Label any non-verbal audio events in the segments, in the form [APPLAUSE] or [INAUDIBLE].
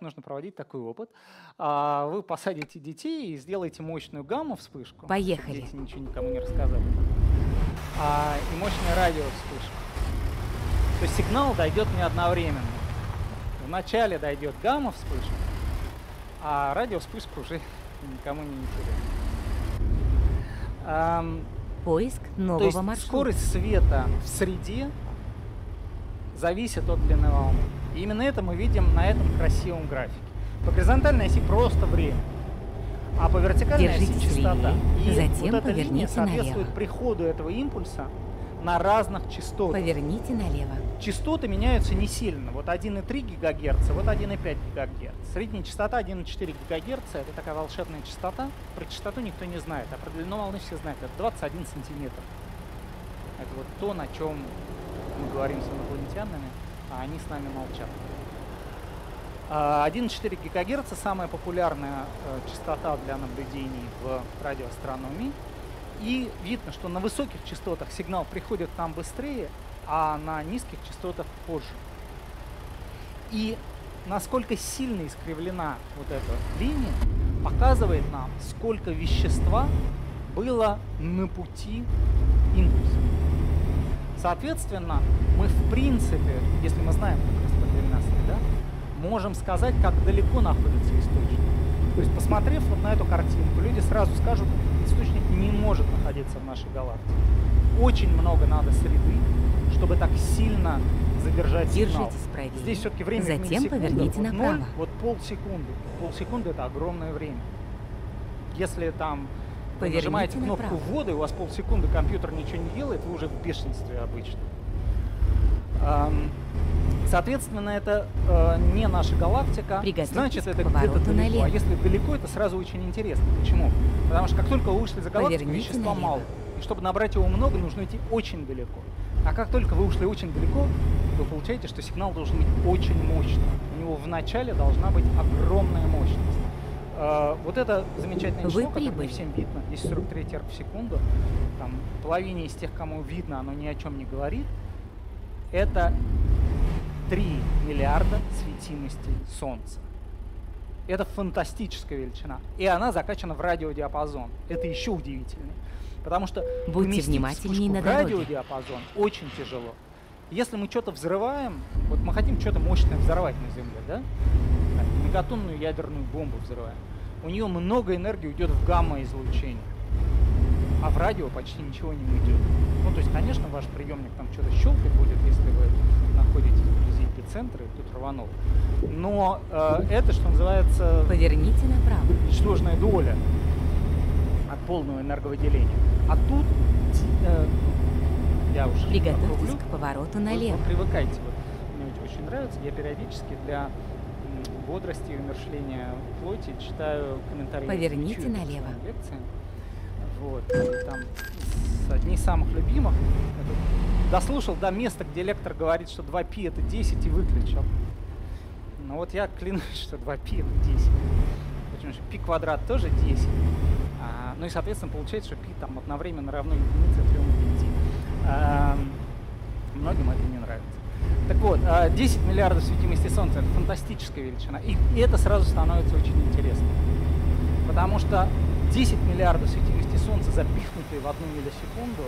как нужно проводить такой опыт. А, вы посадите детей и сделаете мощную гамма-вспышку. Поехали. Дети ничего никому не рассказали. А, и мощную радио-вспышку. То есть сигнал дойдет не одновременно. Вначале дойдет гамма-вспышка, а радио-вспышка уже никому не интересна. Поиск то нового есть маршрута. скорость света в среде зависит от длины волны. И именно это мы видим на этом красивом графике. По горизонтальной оси просто время, а по вертикальной Держитесь оси частота. И затем вот эта линия соответствует налево. приходу этого импульса на разных частотах. Поверните налево. Частоты меняются не сильно. Вот 1,3 ГГц, вот 1,5 ГГц. Средняя частота 1,4 ГГц. Это такая волшебная частота. Про частоту никто не знает, а про длину волны все знают. Это 21 сантиметр. Это вот то, на чем мы говорим с инопланетянами, а они с нами молчат. А, 1,4 ГГц самая популярная э, частота для наблюдений в радиоастрономии. И видно, что на высоких частотах сигнал приходит нам быстрее, а на низких частотах позже. И насколько сильно искривлена вот эта линия, показывает нам, сколько вещества было на пути импульса. Соответственно, мы в принципе, если мы знаем, как распределена среда, можем сказать, как далеко находится источник. То есть, посмотрев вот на эту картинку, люди сразу скажут, источник не может находиться в нашей галактике. Очень много надо среды, чтобы так сильно задержать сигнал. Держитесь правее. Здесь все-таки время Затем поверните вот направо. вот полсекунды. Полсекунды это огромное время. Если там вы Поверните нажимаете кнопку направо. ввода, и у вас полсекунды компьютер ничего не делает, вы уже в бешенстве обычно. Соответственно, это э, не наша галактика, значит, это где-то далеко. налево. А если далеко, это сразу очень интересно. Почему? Потому что как только вы вышли за галактику, Поверните вещества налево. мало. И чтобы набрать его много, нужно идти очень далеко. А как только вы ушли очень далеко, вы получаете, что сигнал должен быть очень мощным. У него в начале должна быть огромная мощность. Э, вот это замечательное Вы число, прибыли. всем видно, 1043 терк в секунду, там, половине из тех, кому видно, оно ни о чем не говорит, это 3 миллиарда светимостей Солнца. Это фантастическая величина. И она закачана в радиодиапазон. Это еще удивительнее. Потому что Будьте внимательнее на в дороге. радиодиапазон очень тяжело. Если мы что-то взрываем, вот мы хотим что-то мощное взорвать на Земле, да? Мегатонную ядерную бомбу взрываем. У нее много энергии уйдет в гамма-излучение. А в радио почти ничего не уйдет. Ну, то есть, конечно, ваш приемник там что-то щелкать будет, если вы находитесь вблизи эпицентра и тут рванул. Но э, это, что называется, Поверните направо. ничтожная доля от полного энерговыделения. А тут э, я уж Приготовьтесь округлю. к повороту Вы- налево. Вы привыкайте. Вот, мне очень- нравится. Я периодически для бодрости и умершления плоти, читаю комментарии. Поверните налево. Вот. И там одни из самых любимых. Дослушал до места, где лектор говорит, что 2π это 10 и выключил. Но вот я клянусь, что 2π это 10. Почему же пи квадрат тоже 10. А, ну и, соответственно, получается, что пи там одновременно равно единице 3 5. А, многим это не нравится. Так вот, а, 10 миллиардов светимости Солнца – это фантастическая величина. И это сразу становится очень интересно. Потому что 10 миллиардов светимости Солнца, запихнутые в одну миллисекунду,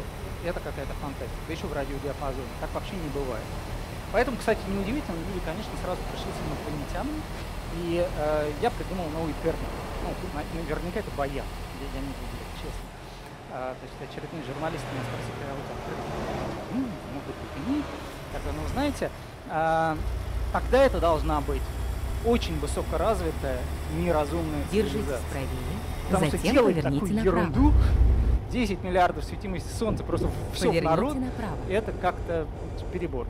это какая-то фантастика. Да еще в радиодиапазоне. Так вообще не бывает. Поэтому, кстати, неудивительно, люди, конечно, сразу пришли с инопланетянами, и э, я придумал новый термин. Ну, на- наверняка это баян, я, я не буду, честно. А, то есть очередной журналист меня спросил, когда вы там «М, могут быть и не». Говорю, ну, знаете, а, тогда это должна быть очень высокоразвитая, неразумная Держитесь правее. Потому что Затем делать поверните такую направо. ерунду, 10 миллиардов светимости Солнца просто все Поверните народ, направо. это как-то перебор.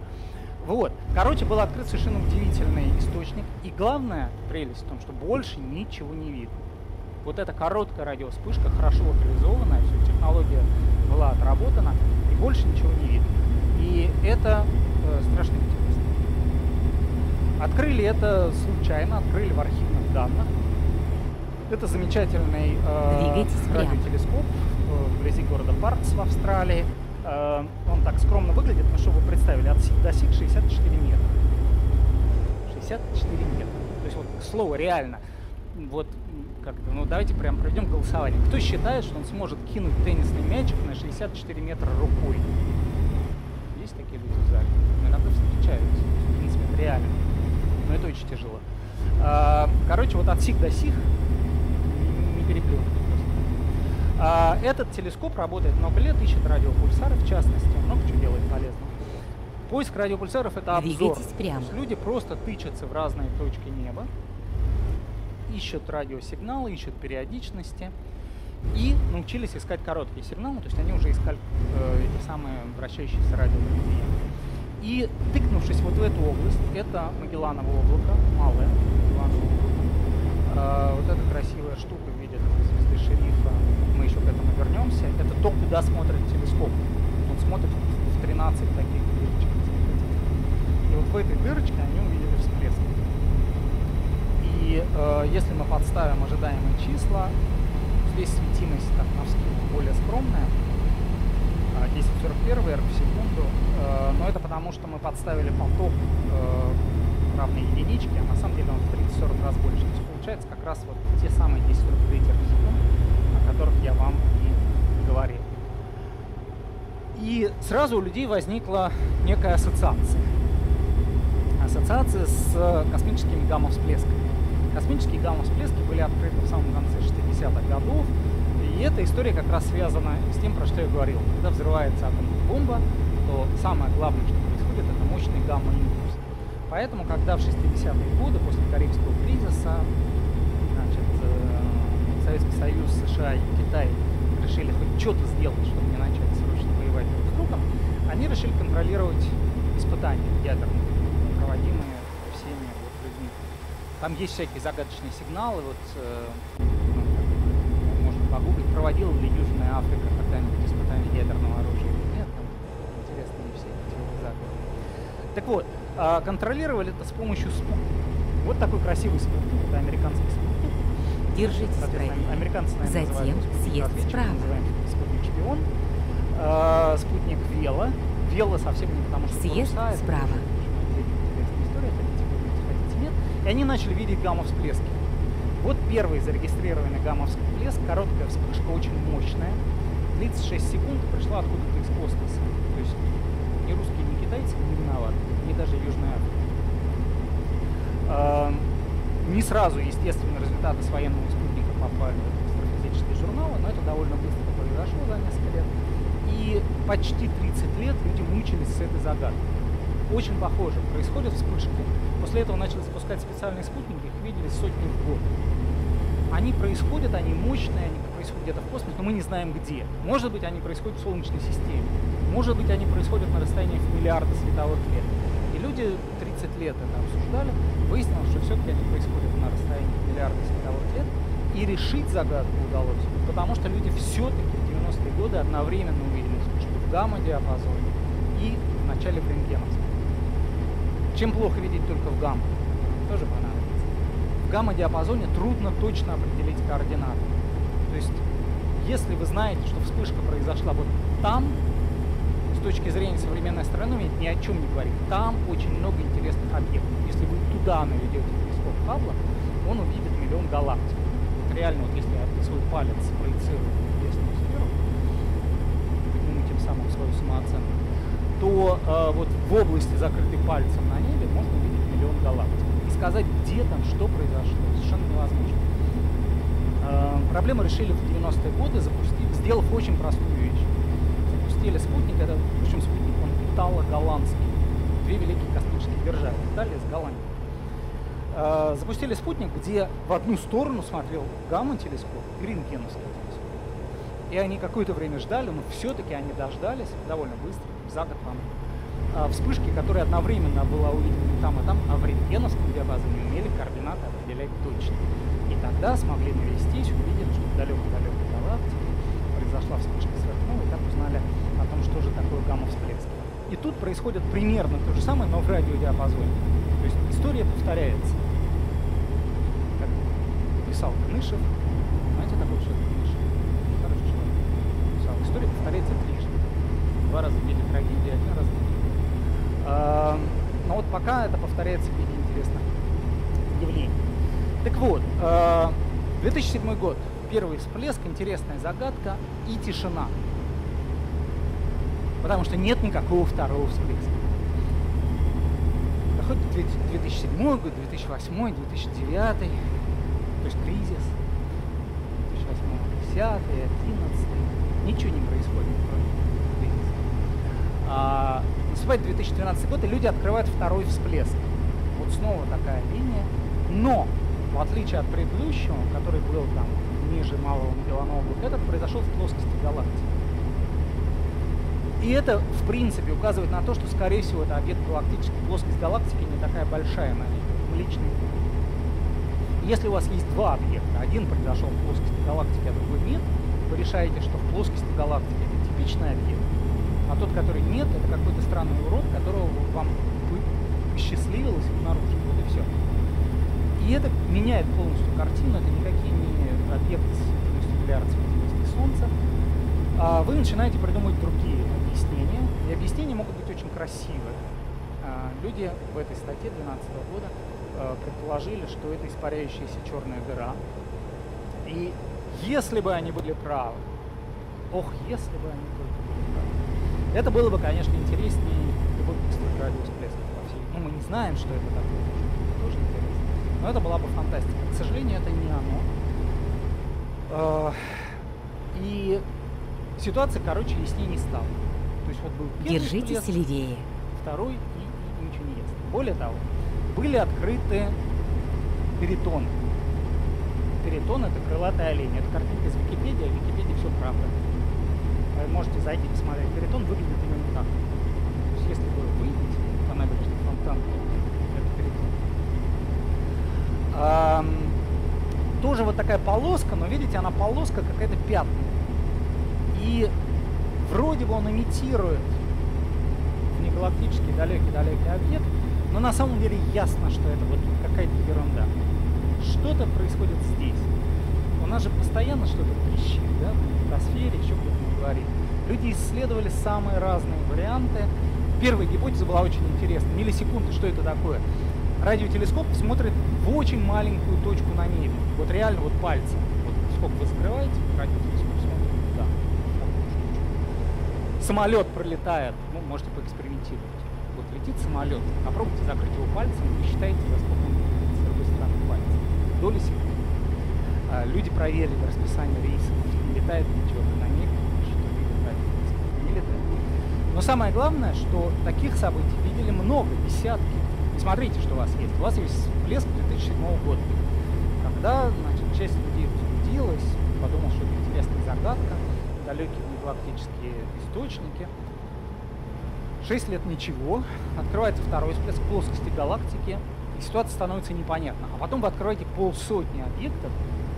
Вот. Короче, был открыт совершенно удивительный источник. И главная прелесть в том, что больше ничего не видно. Вот эта короткая радиовспышка, хорошо локализованная, все, технология была отработана, и больше ничего не видно. И это э, страшно интересно. Открыли это случайно, открыли в архивных данных. Это замечательный э, радиотелескоп э, вблизи города Паркс в Австралии. Э, он так скромно выглядит, но чтобы вы представили, от сих до сих 64 метра. 64 метра. То есть вот слово, реально. Вот, как ну давайте прям проведем голосование. Кто считает, что он сможет кинуть теннисный мячик на 64 метра рукой? Есть такие люди в зале? Ну, иногда встречаются. В принципе, это реально. Но это очень тяжело. А, короче, вот от сих до сих не просто. А, этот телескоп работает много лет, ищет радиопульсары, в частности, много чего делает полезного. Поиск радиопульсаров это обзор. Прямо. Люди просто тычутся в разные точки неба, ищут радиосигналы, ищут периодичности и научились искать короткие сигналы, то есть они уже искали э, эти самые вращающиеся радиолинии. И тыкнувшись вот в эту область, это Магелланово облако, малое Магелланово облако, э, вот эта красивая штука в виде звезды шерифа, мы еще к этому вернемся, это то, куда смотрит телескоп. Он смотрит в 13 таких дырочек. И вот в этой дырочке они увидели всплеск. И э, если мы подставим ожидаемые числа, здесь светимость так на более скромная, 1041 R в секунду, э, но это потому, что мы подставили поток э, равной единичке, а на самом деле он в 30-40 раз больше. То есть получается как раз вот те самые 1043 в секунду, о которых я вам и говорил. И сразу у людей возникла некая ассоциация. Ассоциация с космическими гамма-всплесками. Космические гамма-всплески были открыты в самом конце 60-х годов, и эта история как раз связана с тем, про что я говорил. Когда взрывается атомная бомба, то самое главное, что происходит, это мощный гамма-импульс. Поэтому, когда в 60-е годы, после Карибского кризиса, значит, э, Советский Союз, США и Китай решили хоть что-то сделать, чтобы не начать срочно воевать друг с другом, они решили контролировать испытания ядерные, проводимые всеми вот людьми. Там есть всякие загадочные сигналы, вот э, ну, как, можно погуглить, проводила ли Южная Африка когда-нибудь испытания ядерного оружия или нет, там интересные все эти вот загадки. Так вот, а, контролировали это с помощью спутника. Вот такой красивый спутник, это американский спутник. Держитесь правее. американцы, наверное, Затем съезд справа. спутник шпион. А, спутник Вела. Вела совсем не потому, что Съезд паруса, справа. история, хотите хотите нет. И они начали видеть гамма-всплески. Вот первый зарегистрированный гамма-всплеск, короткая вспышка, очень мощная, длится 6 секунд, пришла откуда-то из космоса. То есть ни русские, ни китайцы не виноваты, ни даже Южная Африка. А, Не сразу, естественно, результаты с военного спутника попали в астрофизические журналы, но это довольно быстро произошло за несколько лет. И почти 30 лет люди мучились с этой загадкой. Очень похоже. Происходят вспышки. После этого начали запускать специальные спутники, их видели сотни в год. Они происходят, они мощные, они происходят где-то в космосе, но мы не знаем где. Может быть, они происходят в Солнечной системе. Может быть, они происходят на расстоянии в миллиарды световых лет. Люди 30 лет это обсуждали. Выяснилось, что все-таки они происходят на расстоянии в миллиарды световых лет. И решить загадку удалось, потому что люди все-таки в 90-е годы одновременно увидели вспышку в гамма-диапазоне и в начале в рентгеновском. Чем плохо видеть только в гамма? Тоже понадобится. В гамма-диапазоне трудно точно определить координаты. То есть, если вы знаете, что вспышка произошла вот там, с точки зрения современной астрономии, ни о чем не говорит. Там очень много интересных объектов. Если вы туда наведете телескоп Хаббла, он увидит миллион галактик. Вот реально, вот если я свой палец проецирую в небесную сферу, подниму тем самым свою самооценку, то э, вот в области, закрытой пальцем на небе, можно увидеть миллион галактик. И сказать, где там, что произошло, совершенно невозможно. Э, проблему решили в 90-е годы, запустив, сделав очень простую вещь. Запустили спутник, это, итало-голландский. Две великие космические державы, Италия с Голландией. Э, запустили спутник, где в одну сторону смотрел гамма-телескоп и рентгеновский телескоп. И они какое-то время ждали, но все-таки они дождались довольно быстро, за год, по-моему, а, вспышки, которые одновременно была увидена там, и там, а в рентгеновском диапазоне умели координаты определять точно. И тогда смогли навестись, увидели, что в далекой-далекой галактике произошла вспышка сверхновой, и так узнали о том, что же такое гамма-всплеск. И тут происходит примерно то же самое, но в радиодиапазоне. То есть история повторяется. Как писал Кнышев, знаете такой человек Кнышев? Хороший человек. Писал, история повторяется трижды. Два раза в виде трагедии, один раз в виде а, но вот пока это повторяется в виде интересных явлений. вот, э, 2007 год, первый всплеск, интересная загадка и тишина. Потому что нет никакого второго всплеска. Доходит 2007 год, 2008, 2009, то есть кризис. 2008, 10, 11, ничего не происходит, кроме кризиса. А, наступает 2012 год, и люди открывают второй всплеск. Вот снова такая линия. Но, в отличие от предыдущего, который был там ниже Малого Магелланова, вот этот произошел в плоскости галактики. И это, в принципе, указывает на то, что, скорее всего, это объект галактической плоскость галактики не такая большая на ней, Млечный Если у вас есть два объекта, один произошел в плоскости галактики, а другой нет, вы решаете, что в плоскости галактики это типичный объект, а тот, который нет, это какой-то странный урод, которого вам посчастливилось обнаружить. Вот и все. И это меняет полностью картину, это никакие не объекты с миллиард Солнца. Вы начинаете придумывать другие объяснения, и объяснения могут быть очень красивые. А, люди в этой статье 2012 года а, предположили, что это испаряющаяся черная дыра. И если бы они были правы, ох, если бы они были правы, это было бы, конечно, интереснее любой быстрый всей. Ну, мы не знаем, что это такое, это тоже интересно. Но это была бы фантастика. К сожалению, это не оно. И ситуация, короче, яснее не стала. Держитесь левее. Второй и, ничего не ясно. Более того, были открыты перитоны. Перитон это крылатая олень. Это картинка из Википедии, а в Википедии все правда. Вы можете зайти посмотреть. Перитон выглядит именно так. То есть если вы выйдете по набережной Фонтан, это перитон. Тоже вот такая полоска, но видите, она полоска какая-то пятна. И вроде бы он имитирует внегалактический далекий-далекий объект, но на самом деле ясно, что это вот какая-то ерунда. Что-то происходит здесь. У нас же постоянно что-то трещит, да, в атмосфере, еще кто-то говорит. Люди исследовали самые разные варианты. Первая гипотеза была очень интересна. Миллисекунды, что это такое? Радиотелескоп смотрит в очень маленькую точку на небе. Вот реально вот пальцем. Вот сколько вы закрываете, радиотелескоп самолет пролетает, ну, можете поэкспериментировать. Вот летит самолет, попробуйте закрыть его пальцем, вы считаете, за сколько он летит с другой стороны пальца. Доли секунды. А, люди проверили расписание рейсов, не летает ничего на небе, что видят радиотелескоп, не летает. Но самое главное, что таких событий видели много, десятки. И смотрите, что у вас есть. У вас есть всплеск 2007 года, когда значит, часть людей возбудилась, подумал, что это интересная загадка, далекие галактические источники. Шесть лет ничего, открывается второй всплеск плоскости галактики, и ситуация становится непонятна. А потом вы открываете полсотни объектов,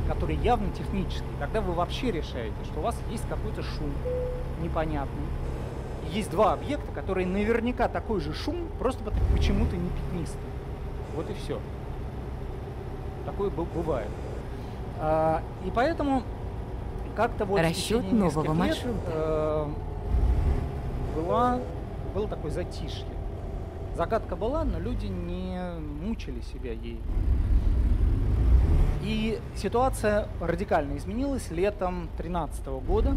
которые явно технические. Тогда вы вообще решаете, что у вас есть какой-то шум непонятный. Есть два объекта, которые наверняка такой же шум, просто почему-то не пятнистый. Вот и все. Такое бывает. А, и поэтому как-то вот Расчет нового лет, маршрута. Э, была, был такой затишье. Загадка была, но люди не мучили себя ей. И ситуация радикально изменилась летом 2013 года,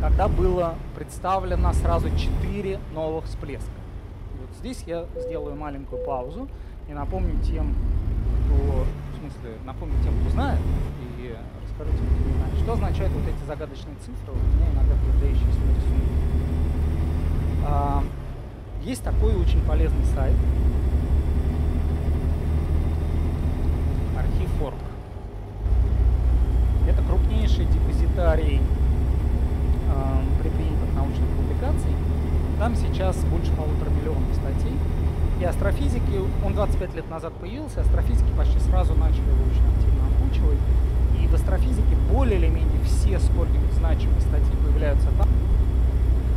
когда было представлено сразу четыре новых всплеска. И вот здесь я сделаю маленькую паузу и напомню тем, кто, в смысле, напомню тем, кто знает, и расскажите мне, что означают вот эти загадочные цифры, у меня иногда появляющиеся на. А, есть такой очень полезный сайт, Архив.орг. Это крупнейший депозитарий э, предпринятых научных публикаций. Там сейчас больше полутора миллионов статей. И астрофизики, он 25 лет назад появился, астрофизики почти сразу начали его очень активно окучивать в астрофизике более или менее все сколько-нибудь значимые статьи появляются там.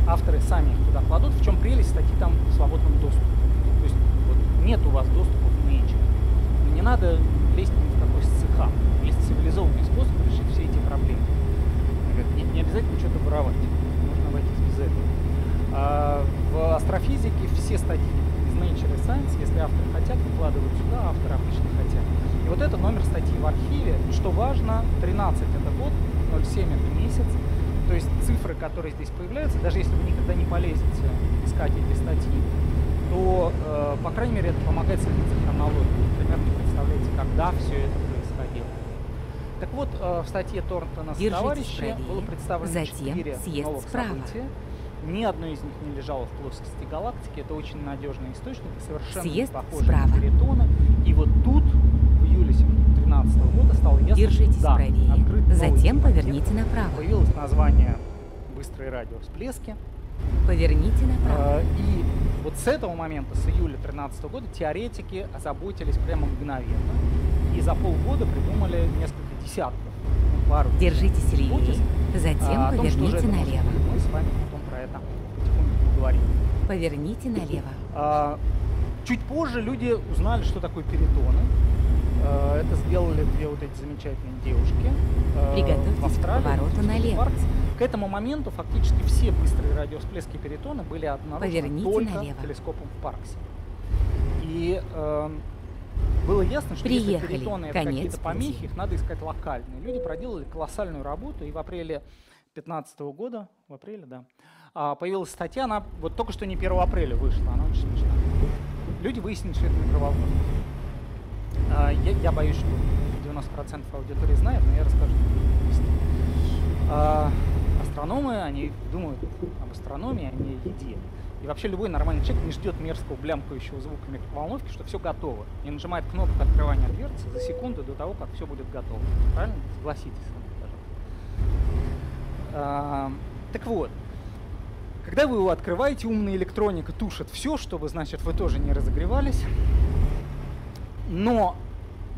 Авторы сами их туда кладут. В чем прелесть статьи там в свободном доступе. То есть вот, нет у вас доступа в Nature. И не надо лезть в какой СЦХ. Есть цивилизованный способ решить все эти проблемы. Не, не обязательно что-то воровать. Можно обойтись без этого. А в астрофизике все статьи из Nature и Science, если авторы хотят, выкладывают сюда, авторы обычно. И вот это номер статьи в архиве. Что важно, 13 это год, 07 это месяц. То есть цифры, которые здесь появляются, даже если вы никогда не полезете искать эти статьи, то, э, по крайней мере, это помогает следить за хронологией. Примерно представляете, когда все это происходило. Так вот, э, в статье Торнтона с товарищи было представлено Затем четыре новых справа. события. Ни одно из них не лежало в плоскости галактики. Это очень надежный источник, совершенно Съезд не похожий справа. на перитоны. И вот тут, 2013 года, стало ясно, Держитесь да, правее. Затем поверните направо. Появилось название «Быстрые радиовсплески». Поверните направо. Э, И вот с этого момента, с июля 2013 года, теоретики озаботились прямо мгновенно. И за полгода придумали несколько десятков, ну, пару Держитесь левее. Затем а, том, поверните может налево. Мы с вами потом про это потихоньку поговорим. Поверните налево. А, Чуть позже люди узнали, что такое перитоны. Э, Это сделали две вот эти замечательные девушки э, Приготовьтесь к повороту налево. К этому моменту фактически все быстрые радиовсплески перитона были обнаружены Поверните только налево. телескопом в Парксе. И эм, было ясно, что если Приехали. перитоны это какие-то помехи, их надо искать локальные. Люди проделали колоссальную работу, и в апреле 2015 года, в апреле, да, а, появилась статья, она вот только что не 1 апреля вышла, она очень смешная. Люди выяснили, что это микроволновка. А, я, я боюсь, что 90% аудитории знает, но я расскажу. А, астрономы, они думают об астрономии, а не о еде. И вообще любой нормальный человек не ждет мерзкого блямкающего звука микроволновки, что все готово. И нажимает кнопку открывания дверцы за секунду до того, как все будет готово. Правильно? Согласитесь. А, так вот, когда вы его открываете, умная электроника тушит все, чтобы, значит, вы тоже не разогревались. Но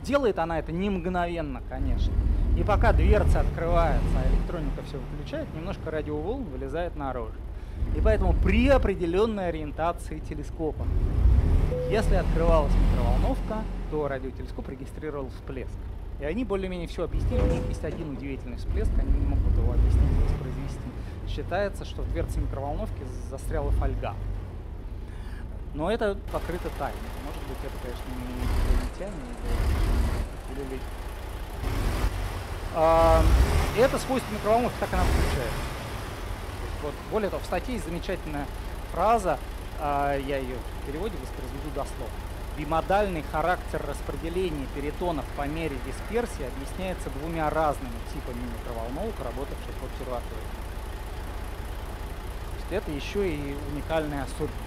делает она это не мгновенно, конечно. И пока дверца открывается, а электроника все выключает, немножко радиоволн вылезает наружу. И поэтому при определенной ориентации телескопа, если открывалась микроволновка, то радиотелескоп регистрировал всплеск. И они более-менее все объяснили. У них есть один удивительный всплеск, они не могут его объяснить, воспроизвести. Считается, что в дверце микроволновки застряла фольга. Но это покрыто тайной. Может быть, это, конечно, не инопланетяне или- или люди. А, это свойство микроволновки, так она включается. Вот, более того, в статье есть замечательная фраза, а, я ее в переводе воспроизведу дословно. Бимодальный характер распределения перитонов по мере дисперсии объясняется двумя разными типами микроволновок, работавших в обсерватории. То есть это еще и уникальная особенность.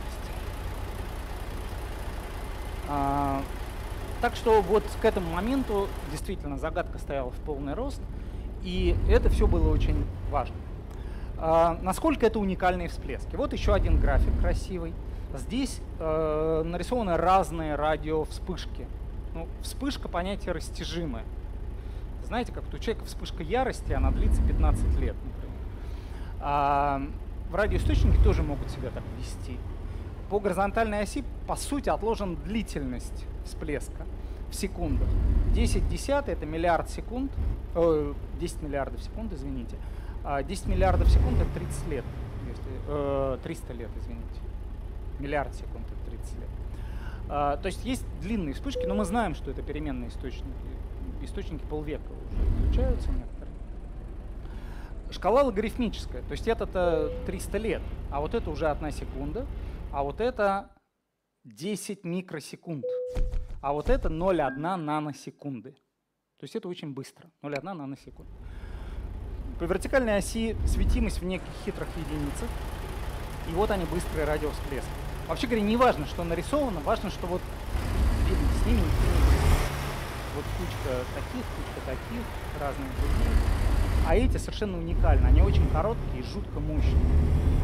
Так что вот к этому моменту действительно загадка стояла в полный рост, и это все было очень важно. А, насколько это уникальные всплески? Вот еще один график красивый. Здесь э, нарисованы разные радиовспышки. Ну, вспышка понятие растяжимое. Знаете, как у человека вспышка ярости, она длится 15 лет, например. А, в радиоисточнике тоже могут себя так вести. По горизонтальной оси, по сути, отложена длительность всплеска в секундах. 10 десятый это миллиард секунд, э, 10 миллиардов секунд, извините. А 10 миллиардов секунд это 30 лет, если, э, 300 лет, извините. Миллиард секунд это 30 лет. А, то есть есть длинные вспышки, но мы знаем, что это переменные источники. Источники полвека уже изучаются некоторые. Шкала логарифмическая, то есть это 300 лет, а вот это уже одна секунда, а вот это 10 микросекунд, а вот это 0,1 наносекунды. То есть это очень быстро, 0,1 наносекунд. По вертикальной оси светимость в неких хитрых единицах, и вот они быстрые радиовсплески. Вообще говоря, не важно, что нарисовано, важно, что вот видно, с ними. Вот кучка таких, кучка таких, разные другие. А эти совершенно уникальны. Они очень короткие и жутко мощные.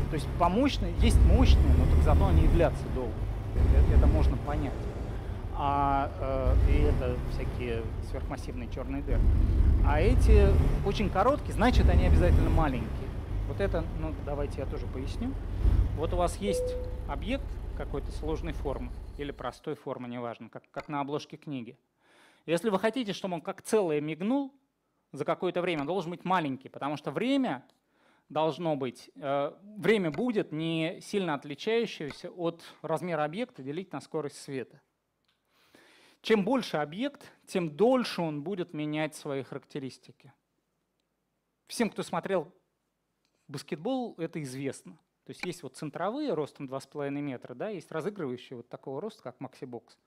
То есть по мощной, есть мощные, но так зато они и длятся долго. Это, это можно понять. А э, и это всякие сверхмассивные черные дыры. А эти очень короткие, значит, они обязательно маленькие. Вот это, ну, давайте я тоже поясню. Вот у вас есть объект какой-то сложной формы или простой формы, неважно, как, как на обложке книги. Если вы хотите, чтобы он как целое мигнул за какое-то время, он должен быть маленький, потому что время должно быть, э, время будет не сильно отличающееся от размера объекта делить на скорость света. Чем больше объект, тем дольше он будет менять свои характеристики. Всем, кто смотрел баскетбол, это известно. То есть есть вот центровые ростом 2,5 метра, да, есть разыгрывающие вот такого роста, как максибокс.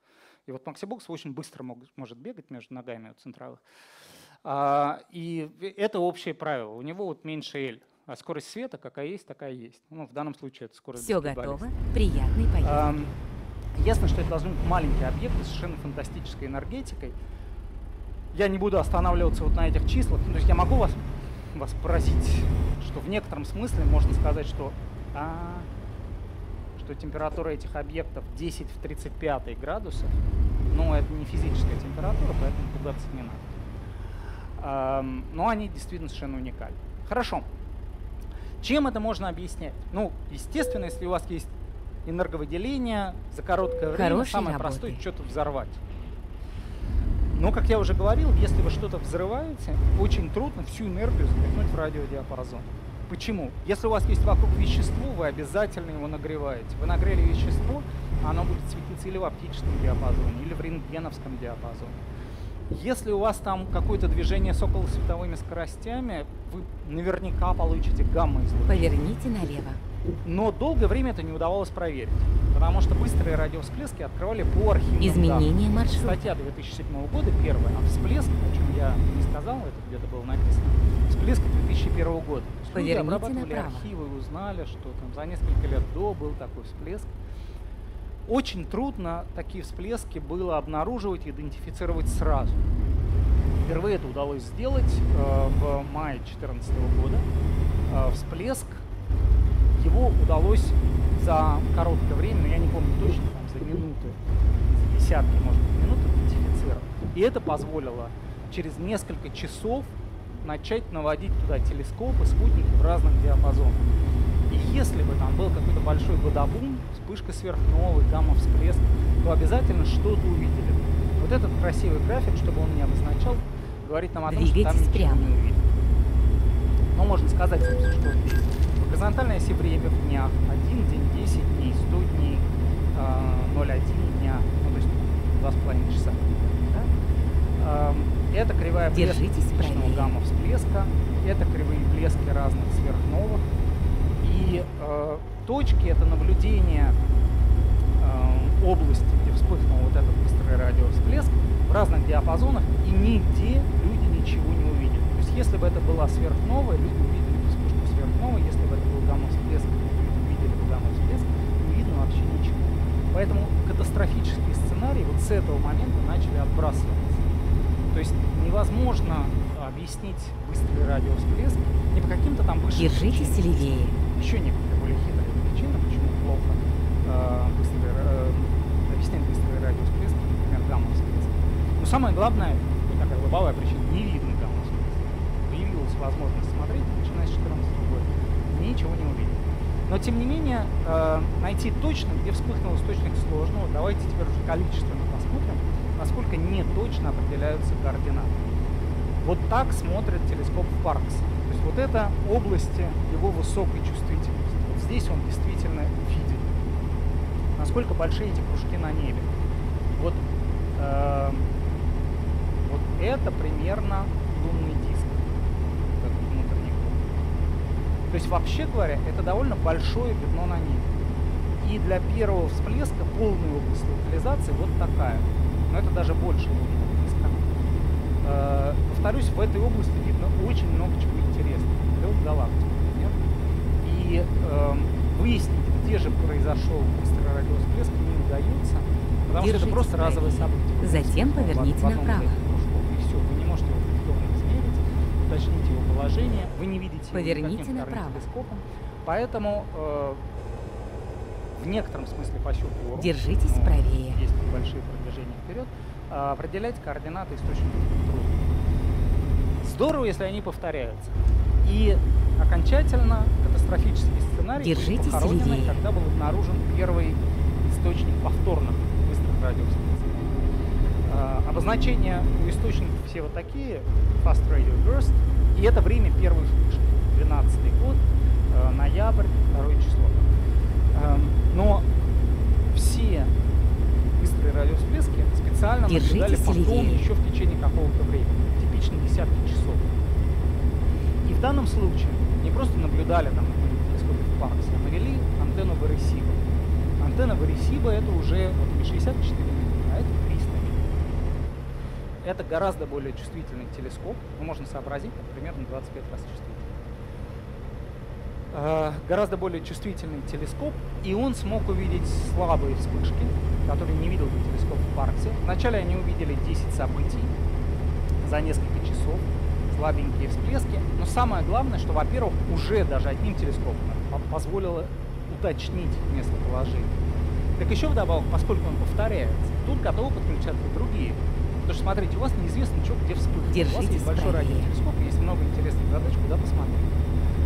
И вот максибокс очень быстро мог, может бегать между ногами у центровых. А, и это общее правило. У него вот меньше L. А скорость света какая есть, такая есть. Ну, в данном случае это скорость Все готово. Приятный поездки. А, ясно, что это должны быть маленькие объекты с совершенно фантастической энергетикой. Я не буду останавливаться вот на этих числах. То есть я могу вас, вас просить, что в некотором смысле можно сказать, что а, что температура этих объектов 10 в 35 градусов, но это не физическая температура, поэтому пугаться не надо. А, но они действительно совершенно уникальны. Хорошо. Чем это можно объяснять? Ну, естественно, если у вас есть энерговыделение за короткое время, Хорошей самое работы. простое что-то взорвать. Но, как я уже говорил, если вы что-то взрываете, очень трудно всю энергию запихнуть в радиодиапазон. Почему? Если у вас есть вокруг вещество, вы обязательно его нагреваете. Вы нагрели вещество, оно будет светиться или в оптическом диапазоне, или в рентгеновском диапазоне. Если у вас там какое-то движение с околосветовыми скоростями, вы наверняка получите гамма-излучение. Поверните налево. Но долгое время это не удавалось проверить, потому что быстрые радиовсплески открывали по архивным Изменение данным. маршрута. Статья 2007 года первая, а всплеск, о чем я не сказал, это где-то было написано, всплеск 2001 года. Есть люди Поверните обрабатывали направо. архивы и узнали, что там за несколько лет до был такой всплеск. Очень трудно такие всплески было обнаруживать и идентифицировать сразу. Впервые это удалось сделать э, в мае 2014 года. Э, всплеск его удалось за короткое время, но я не помню точно, там, за минуты, за десятки, может быть, минут идентифицировать. И это позволило через несколько часов начать наводить туда телескопы, спутники в разных диапазонах. И если бы там был какой-то большой бодобум, вспышка сверхновой, гамма-всплеск, то обязательно что-то увидели. Вот этот красивый график, чтобы он не обозначал, говорит нам о том, что там прямо. не увидели. Но можно сказать, что горизонтальной оси время в днях. 1 день, 10 дней, 100 дней, э, 0,1 дня, ну, то есть 2,5 часа. Да? Это кривая блеска типичного гамма-всплеска, это кривые блески разных сверхновых. И э, точки — это наблюдение э, области, где вспыхнул вот этот быстрый радиовсплеск в разных диапазонах, и нигде люди ничего не увидели. То есть если бы это была сверхновая, люди увидели бы вспышку сверхновой, если бы это был гамма-всплеск, люди увидели бы гамма-всплеск, не видно вообще ничего. Поэтому катастрофические сценарии вот с этого момента начали отбрасываться. То есть невозможно объяснить быстрый радиовсплеск не по каким-то там высшим Держитесь левее. Еще некоторые более хитрые причины, почему плохо э, быстрый, э, объяснять быстрый радиовсплеск, например, гамма-всплеск. Но самое главное, такая лобовая причина, не видно гамма-всплеск. Появилась возможность смотреть, начиная с 2014 года, ничего не увидели. Но тем не менее, э, найти точно, где вспыхнул источник сложно. Вот давайте теперь уже количественно посмотрим, насколько неточно определяются координаты. Вот так смотрит телескоп Паркс. То есть вот это области его высокой чувствительности. Вот здесь он действительно видит, насколько большие эти кружки на небе. Вот, э, вот это примерно лунный диск, вот. То есть вообще говоря, это довольно большое пятно на небе. И для первого всплеска полная область локализации вот такая. Но это даже больше лунного диска. Э, повторюсь, в этой области видно очень много чего интересного. Лед галактик, например. И эм, выяснить, где же произошел быстрый радиовсплеск, не удается, потому что Держитесь это просто разовое правее. событие. Затем в поверните направо. И все, вы не можете его повторно измерить, уточнить его положение, вы не видите его Поверните вторым направо. телескопом. Поэтому э, в некотором смысле по пору, Держитесь ну, правее. есть небольшие продвижения вперед, э, определять координаты источников трудно. Здорово, если они повторяются. И окончательно катастрофический сценарий Держитесь похоронен, левее. когда был обнаружен первый источник повторных быстрых радиовсплесков. Э, обозначения у источников все вот такие, Fast Radio Burst, и это время первой вспышки, 12 год, э, ноябрь, второе число. Эм, Но все быстрые радиовсплески специально Держитесь наблюдали потом еще в течение какого-то времени, типично десятки часов. И в данном случае не просто наблюдали там а навели антенну в Аресибо. Антенна в Аресибо это уже вот не 64 мм, а это 300 мм. Это гораздо более чувствительный телескоп, ну, можно сообразить, там, примерно 25 раз чувствительный. Э, гораздо более чувствительный телескоп, и он смог увидеть слабые вспышки, которые не видел бы телескоп в Парксе. Вначале они увидели 10 событий за несколько часов, слабенькие всплески, но самое главное, что, во-первых, уже даже одним телескопом по- позволило уточнить местоположение. Так еще вдобавок, поскольку он повторяется, тут готовы подключаться другие. Потому что, смотрите, у вас неизвестно, что где вспыхнет. у вас Держитесь есть большой радиотелескоп, есть много интересных задач, куда посмотреть.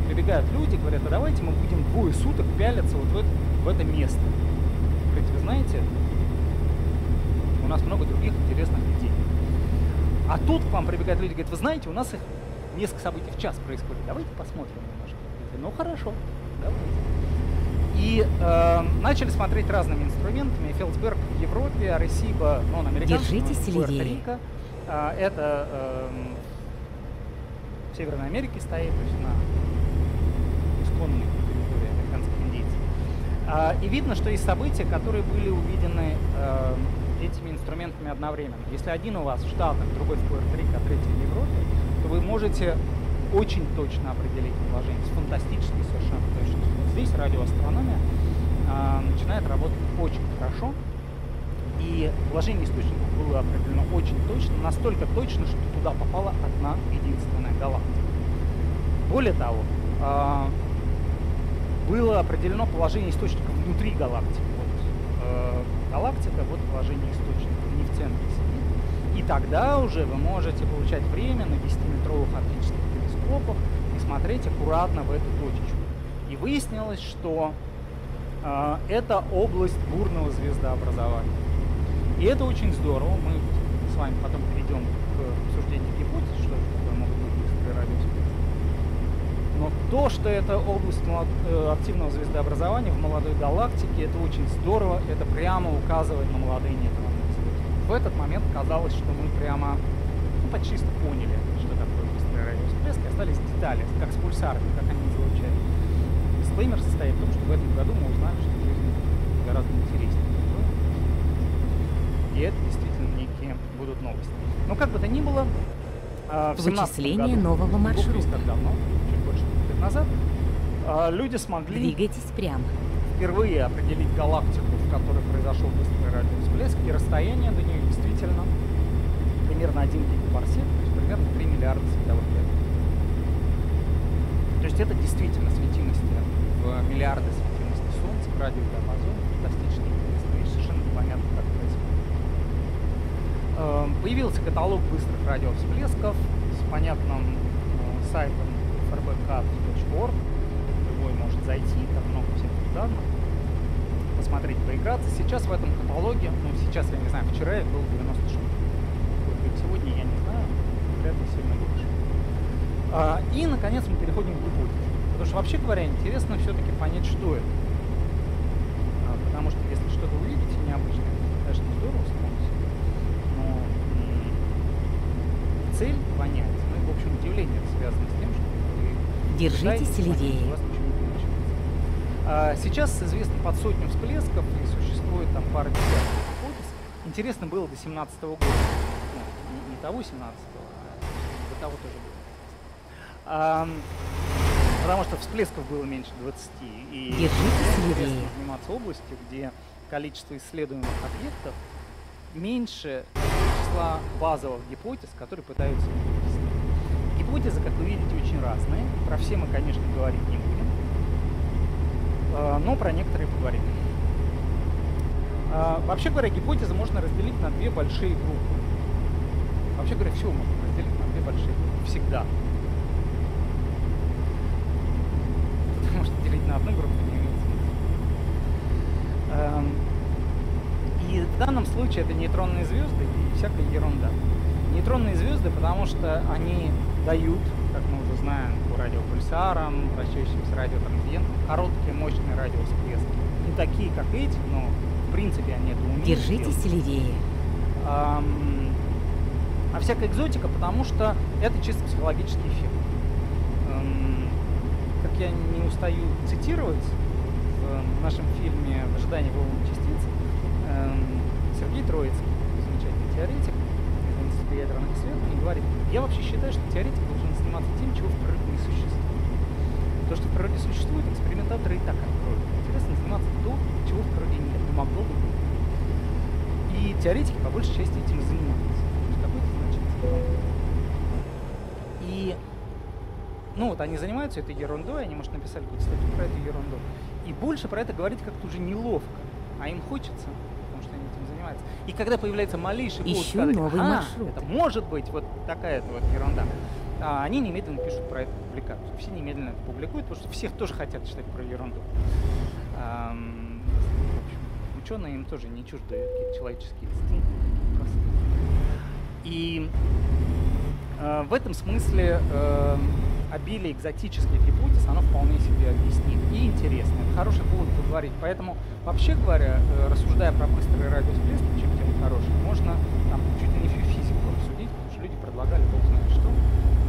Прибегают люди, говорят, а давайте мы будем двое суток пялиться вот в это, в это место. Говорите, вы знаете, у нас много других интересных людей. А тут к вам прибегают люди, говорят, вы знаете, у нас их несколько событий в час происходит. Давайте посмотрим немножко. Я говорю, ну хорошо, давайте. И э, начали смотреть разными инструментами. Фелдсберг в Европе, Аресиба, ну, он американский, Держитесь но левее. Пуэрто-Рико. А, это эм, в Северной Америке стоит, то есть на исконной территории американских индейцев. А, и видно, что есть события, которые были увидены э, этими инструментами одновременно. Если один у вас в Штатах, другой в Пуэрто-Рико, а третий в Европе, то вы можете очень точно определить положение, с фантастической совершенно здесь радиоастрономия а, начинает работать очень хорошо, и положение источника было определено очень точно, настолько точно, что туда попала одна единственная галактика. Более того, а, было определено положение источника внутри галактики. Вот, э, галактика, вот положение источника, не в центре сидит. И тогда уже вы можете получать время на 10-метровых оптических телескопах и смотреть аккуратно в эту точечку. Выяснилось, что э, это область бурного звездообразования. И это очень здорово. Мы с вами потом перейдем к обсуждению гипотез, что это такое могут быть быстрые радиовспышки. Но то, что это область молод- э, активного звездообразования в молодой галактике, это очень здорово, это прямо указывает на молодые нейтронные. В этот момент казалось, что мы прямо ну, почти поняли, что такое быстрые радиовсплески, остались детали, как с пульсарами, как они. Дисклеймер состоит в том, что в этом году мы узнаем, что жизнь гораздо интереснее. И это действительно некие будут новости. Но как бы то ни было, а, в 17 Вычисление году, нового маршрута. как давно, чуть больше двух лет назад, а, люди смогли Двигайтесь прямо. впервые определить галактику, в которой произошел быстрый радиовсплеск, и расстояние до нее действительно примерно 1 гигапарсек, то есть примерно 3 миллиарда световых лет. То есть это действительно светимости в миллиарды светимости Солнца в радиодиапазоне, фантастически интересно, и совершенно непонятно, как происходит. Эм, Появился каталог быстрых радиовсплесков с понятным э, сайтом frbcat.org. Любой может зайти, там много всяких данных, посмотреть, поиграться. Сейчас в этом каталоге, ну сейчас я не знаю, вчера их было 90 штук. Сегодня я не знаю, вряд ли сильно больше. А, и, наконец, мы переходим к гипотезе. Потому что, вообще говоря, интересно все-таки понять, что это. А, потому что если что-то увидите необычное, это, конечно, здорово смотрится. Но цель понять, ну и, в общем, удивление это связано с тем, что вы Держитесь левее. А, Сейчас известно под сотню всплесков и существует там пара десятков гипотез. Интересно было до 17 года. Ну, не, не того 17 а до того тоже было. Потому что всплесков было меньше 20. И интересно заниматься областью, где количество исследуемых объектов меньше числа базовых гипотез, которые пытаются их объяснить. Гипотезы, как вы видите, очень разные. Про все мы, конечно, говорить не будем. А, но про некоторые поговорим. А, Вообще говоря, гипотезы можно разделить на две большие группы. Вообще говоря, все можно разделить на две большие группы. Всегда. Потому что делить на не имеет смысла. Эм, И в данном случае это нейтронные звезды и всякая ерунда. Нейтронные звезды, потому что они дают, как мы уже знаем, по радиопульсарам, вращающимся радиотранзиентам, короткие мощные радиовсплески. Не такие, как эти, но в принципе они это умеют Держитесь делать. левее. А всякая экзотика, потому что это чисто психологический эффект. Я не устаю цитировать в нашем фильме «В ожидании волны частиц», Сергей Троицкий, замечательный теоретик из Института ядерных исследований, говорит, я вообще считаю, что теоретик должен заниматься тем, чего в природе не существует. То, что в природе существует, экспериментаторы и так откроют. Интересно заниматься то, чего в природе нет, не могло бы быть. И теоретики по большей части этим занимаются. Какой-то, значит, И ну вот они занимаются этой ерундой, они, может, написали какую-то статью про эту ерунду. И больше про это говорить как-то уже неловко, а им хочется, потому что они этим занимаются. И когда появляется малейший повод Ищу сказать, новый а, маршрут. это может быть вот такая-то вот ерунда, а они немедленно пишут про это публикацию. Все немедленно это публикуют, потому что всех тоже хотят читать про ерунду. Эм, в общем, ученые им тоже не чужды какие-то человеческие инстинкты. И э, в этом смысле э, обилие экзотических гипотез, оно вполне себе объяснит. И интересно. Это хороший повод поговорить. Поэтому, вообще говоря, э, рассуждая про быстрые радиосплески, чем тема хорошая, можно там, чуть ли не физику обсудить, потому что люди предлагали бог знает что.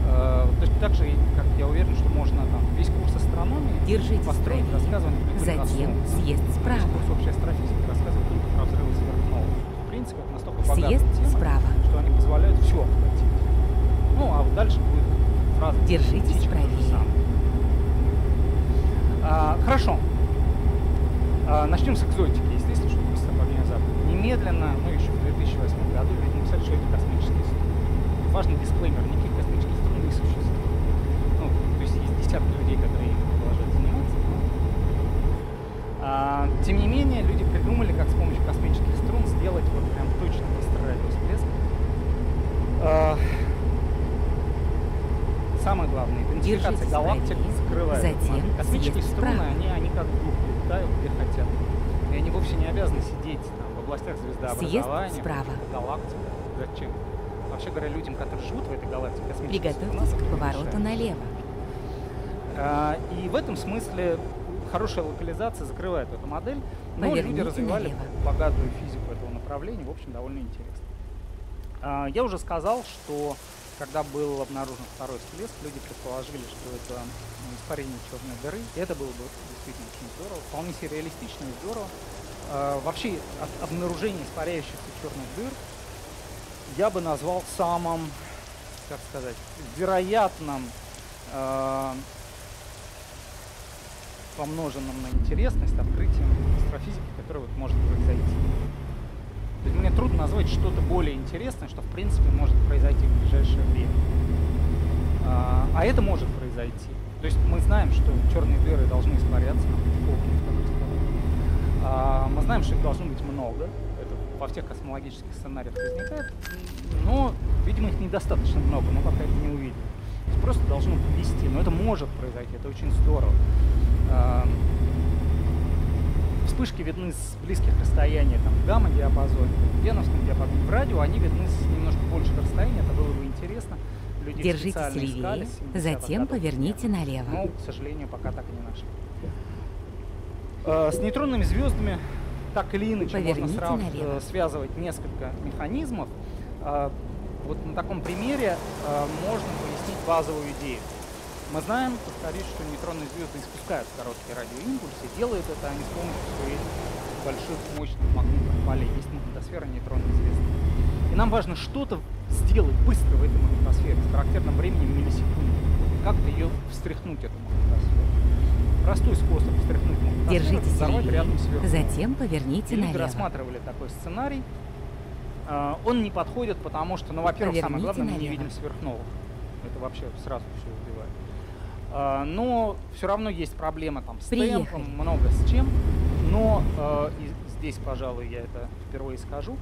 Э, точно так же, как я уверен, что можно там весь курс астрономии Держитесь построить, правее. рассказывать Затем съезд справа. Весь курс общей астрофизики рассказывать только про взрывы сверхновых. В принципе, это настолько богатая Съезд тема, справа. что они позволяют все обхватить. Ну, а вот дальше будет. Держитесь правее. А, хорошо. А, начнем с экзотики, естественно, чтобы быстро по внезапно. Немедленно, ну еще в 2008 году люди написали, что это космические струны. Важный дисклеймер, никаких космических струн не существует. Ну, то есть есть десятки людей, которые продолжают заниматься. а, тем не менее, люди придумали, как с помощью космических струн сделать вот прям точно быстрый радиосплеск. А, самое правее, скрывает. эту затем. Космические струны, вправо. они, они как духи летают, где хотят. И они вовсе не обязаны сидеть там, в областях звездообразования, Съезд справа. в галактиках. Зачем? Вообще говоря, людям, которые живут в этой галактике, космических Приготовьтесь к повороту налево. А, И в этом смысле хорошая локализация закрывает эту модель, но люди Поверните развивали налево. богатую физику этого направления, в общем, довольно интересно. А, Я уже сказал, что когда был обнаружен второй всплеск, люди предположили, что это испарение черной дыры, и это было бы действительно очень здорово, вполне себе реалистично и здорово. А, Вообще, об- обнаружение испаряющихся черных дыр я бы назвал самым, как сказать, вероятным э, помноженным на интересность открытием астрофизики, которое вот может произойти. Мне трудно назвать что-то более интересное, что в принципе может произойти в ближайшее время. А, это может произойти. То есть мы знаем, что черные дыры должны испаряться. А, мы знаем, что их должно быть много. Это во всех космологических сценариях возникает. Но, видимо, их недостаточно много, мы пока это не увидели. Просто должно ввести. Но это может произойти, это очень здорово. А, Вспышки видны с близких расстояний, там, в гамма-диапазоне, в геновском диапазоне. В радио они видны с немножко больших расстояний, это было бы интересно. Искали левее, с 70-х затем поверните налево. Но, к сожалению, пока так и не нашли. Э, С нейтронными звездами так или иначе можно Поверните срав- налево. э, связывать несколько механизмов. Э, Вот на таком примере можно пояснить базовую идею. Мы знаем, повторюсь, что нейтронные звезды испускают короткие радиоимпульсы, делают это они с помощью своих больших мощных магнитных полей. Есть магнитосфера нейтронных звезд. Нам важно что-то сделать быстро в этой магнитосфере с характерным временем миллисекунды. Как-то ее встряхнуть, эту магнитосферу. Простой способ встряхнуть магнитосферу – это Держитесь взорвать рядом сверху. затем поверните люди налево. рассматривали такой сценарий. А, Он не подходит, потому что, ну, во-первых, самое главное, мы не налево. видим сверхновых. Это вообще сразу все убивает. А, Но все равно есть проблема там с Приехали. темпом, много с чем. Но э, здесь, пожалуй, я это впервые скажу.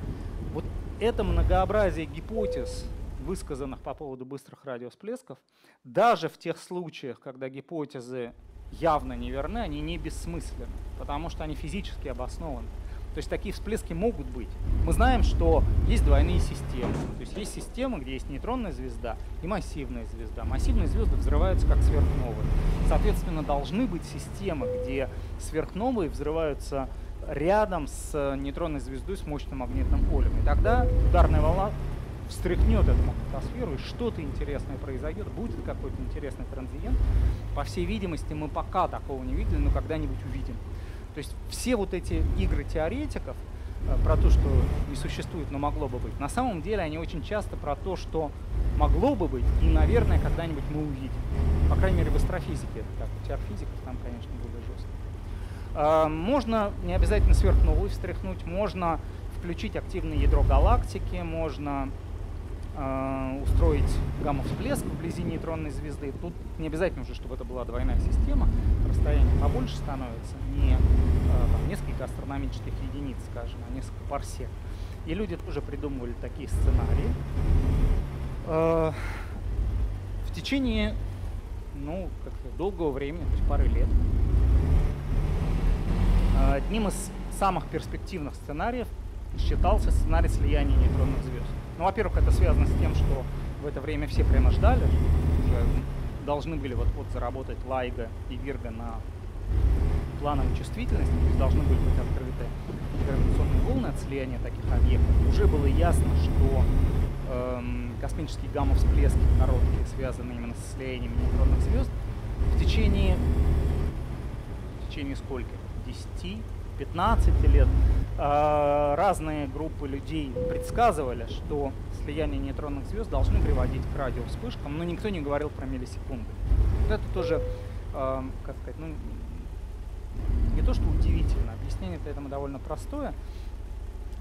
Вот это многообразие гипотез, высказанных по поводу быстрых радиосплесков, даже в тех случаях, когда гипотезы явно неверны, они не бессмысленны, потому что они физически обоснованы. То есть такие всплески могут быть. Мы знаем, что есть двойные системы. То есть есть система, где есть нейтронная звезда и массивная звезда. Массивные звезды взрываются как сверхновые. Соответственно, должны быть системы, где сверхновые взрываются рядом с нейтронной звездой с мощным магнитным полем. И тогда ударная волна встряхнет эту магнитосферу, и что-то интересное произойдет, будет какой-то интересный транзиент. По всей видимости, мы пока такого не видели, но когда-нибудь увидим. То есть все вот эти игры теоретиков э, про то, что не существует, но могло бы быть, на самом деле они очень часто про то, что могло бы быть, и, наверное, когда-нибудь мы увидим. По крайней мере, в астрофизике это так. У теорфизиков там, конечно, более жестко. Э, можно не обязательно сверхновую встряхнуть, можно включить активное ядро галактики, можно э, устроить гамма-всплеск вблизи нейтронной звезды. Тут не обязательно уже, чтобы это была двойная система, расстояние побольше становится, не э, там, несколько астрономических единиц, скажем, а несколько парсек. И люди тоже придумывали такие сценарии. В течение ну, как долгого времени, то есть пары лет, одним из самых перспективных сценариев считался сценарий слияния нейтронных звезд. Ну, во-первых, это связано с тем, что в это время все прямо ждали, уже должны были вот-вот заработать Лайга и Вирга на плановой чувствительности, то есть должны были быть открыты гравитационные волны от слияния таких объектов. Уже было ясно, что эм, космические гамма-всплески короткие, связанные именно с слиянием нейтронных звезд, в течение, в течение сколько? 10 15 лет э, разные группы людей предсказывали, что слияние нейтронных звезд должны приводить к радиовспышкам, но никто не говорил про миллисекунды. Вот это тоже, э, как сказать, ну, не то что удивительно, объяснение этому довольно простое,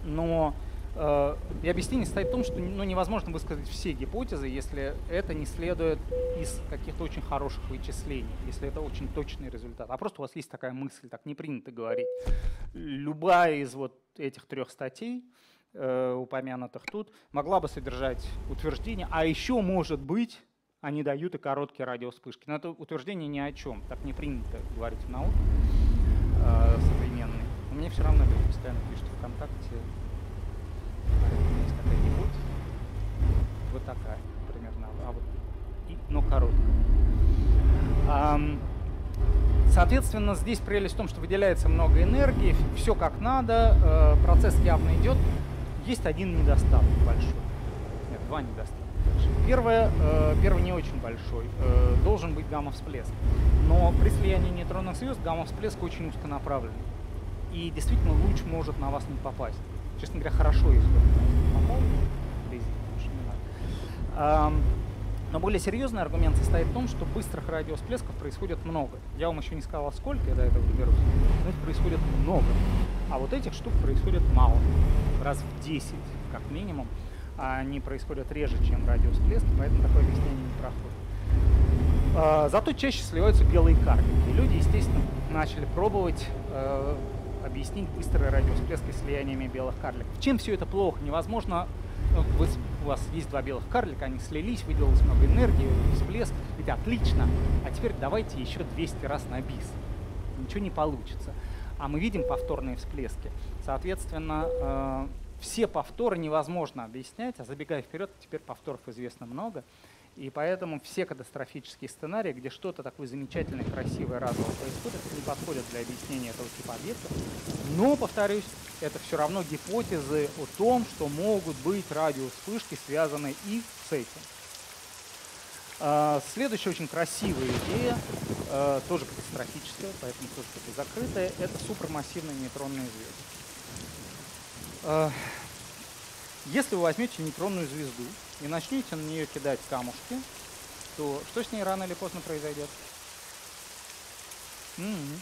но и объяснение стоит в том, что ну, невозможно высказать все гипотезы, если это не следует из каких-то очень хороших вычислений, если это очень точный результат. А просто у вас есть такая мысль, так не принято говорить. Любая из вот этих трех статей, э, упомянутых тут, могла бы содержать утверждение, а еще может быть они дают и короткие радиовспышки. Но это утверждение ни о чем. Так не принято говорить в науке э, современной. Но мне все равно люди постоянно пишут ВКонтакте, есть гипотеза. Вот такая примерно. А вот, и, но короткая. Соответственно, здесь прелесть в том, что выделяется много энергии, все как надо, э, процесс явно идет. Есть один недостаток большой. Нет, два недостатка. Первое, э, первый не очень большой. Э, должен быть гамма-всплеск. Но при слиянии нейтронных звезд гамма-всплеск очень узконаправленный. И действительно луч может на вас не попасть честно говоря, хорошо, если попал но более серьезный аргумент состоит в том, что быстрых радиосплесков происходит много. Я вам еще не сказал, сколько, я до этого доберусь, но их происходит много. А вот этих штук происходит мало, раз в 10 как минимум. Они происходят реже, чем радиосплески, поэтому такое объяснение не проходит. А, зато чаще сливаются белые карлики. Люди, естественно, начали пробовать э, объяснить быстрые радиовсплески слияниями белых карликов. Чем все это плохо? Невозможно, ну, вы, у вас есть два белых карлика, они слились, выделилось много энергии, всплеск, это отлично, а теперь давайте еще 200 раз на бис. Ничего не получится. А мы видим повторные всплески. Соответственно, э, все повторы невозможно объяснять, а забегая вперед, теперь повторов известно много. И поэтому все катастрофические сценарии, где что-то такое замечательное, красивое, разовое происходит, не подходят для объяснения этого типа объектов. Но, повторюсь, это все равно гипотезы о том, что могут быть радиовспышки, связанные и с этим. А, следующая очень красивая идея, а, тоже катастрофическая, поэтому тоже закрытая, это супермассивные нейтронные звезды. Если вы возьмете нейтронную звезду и начнете на нее кидать камушки, то что с ней рано или поздно произойдет? М-м-м.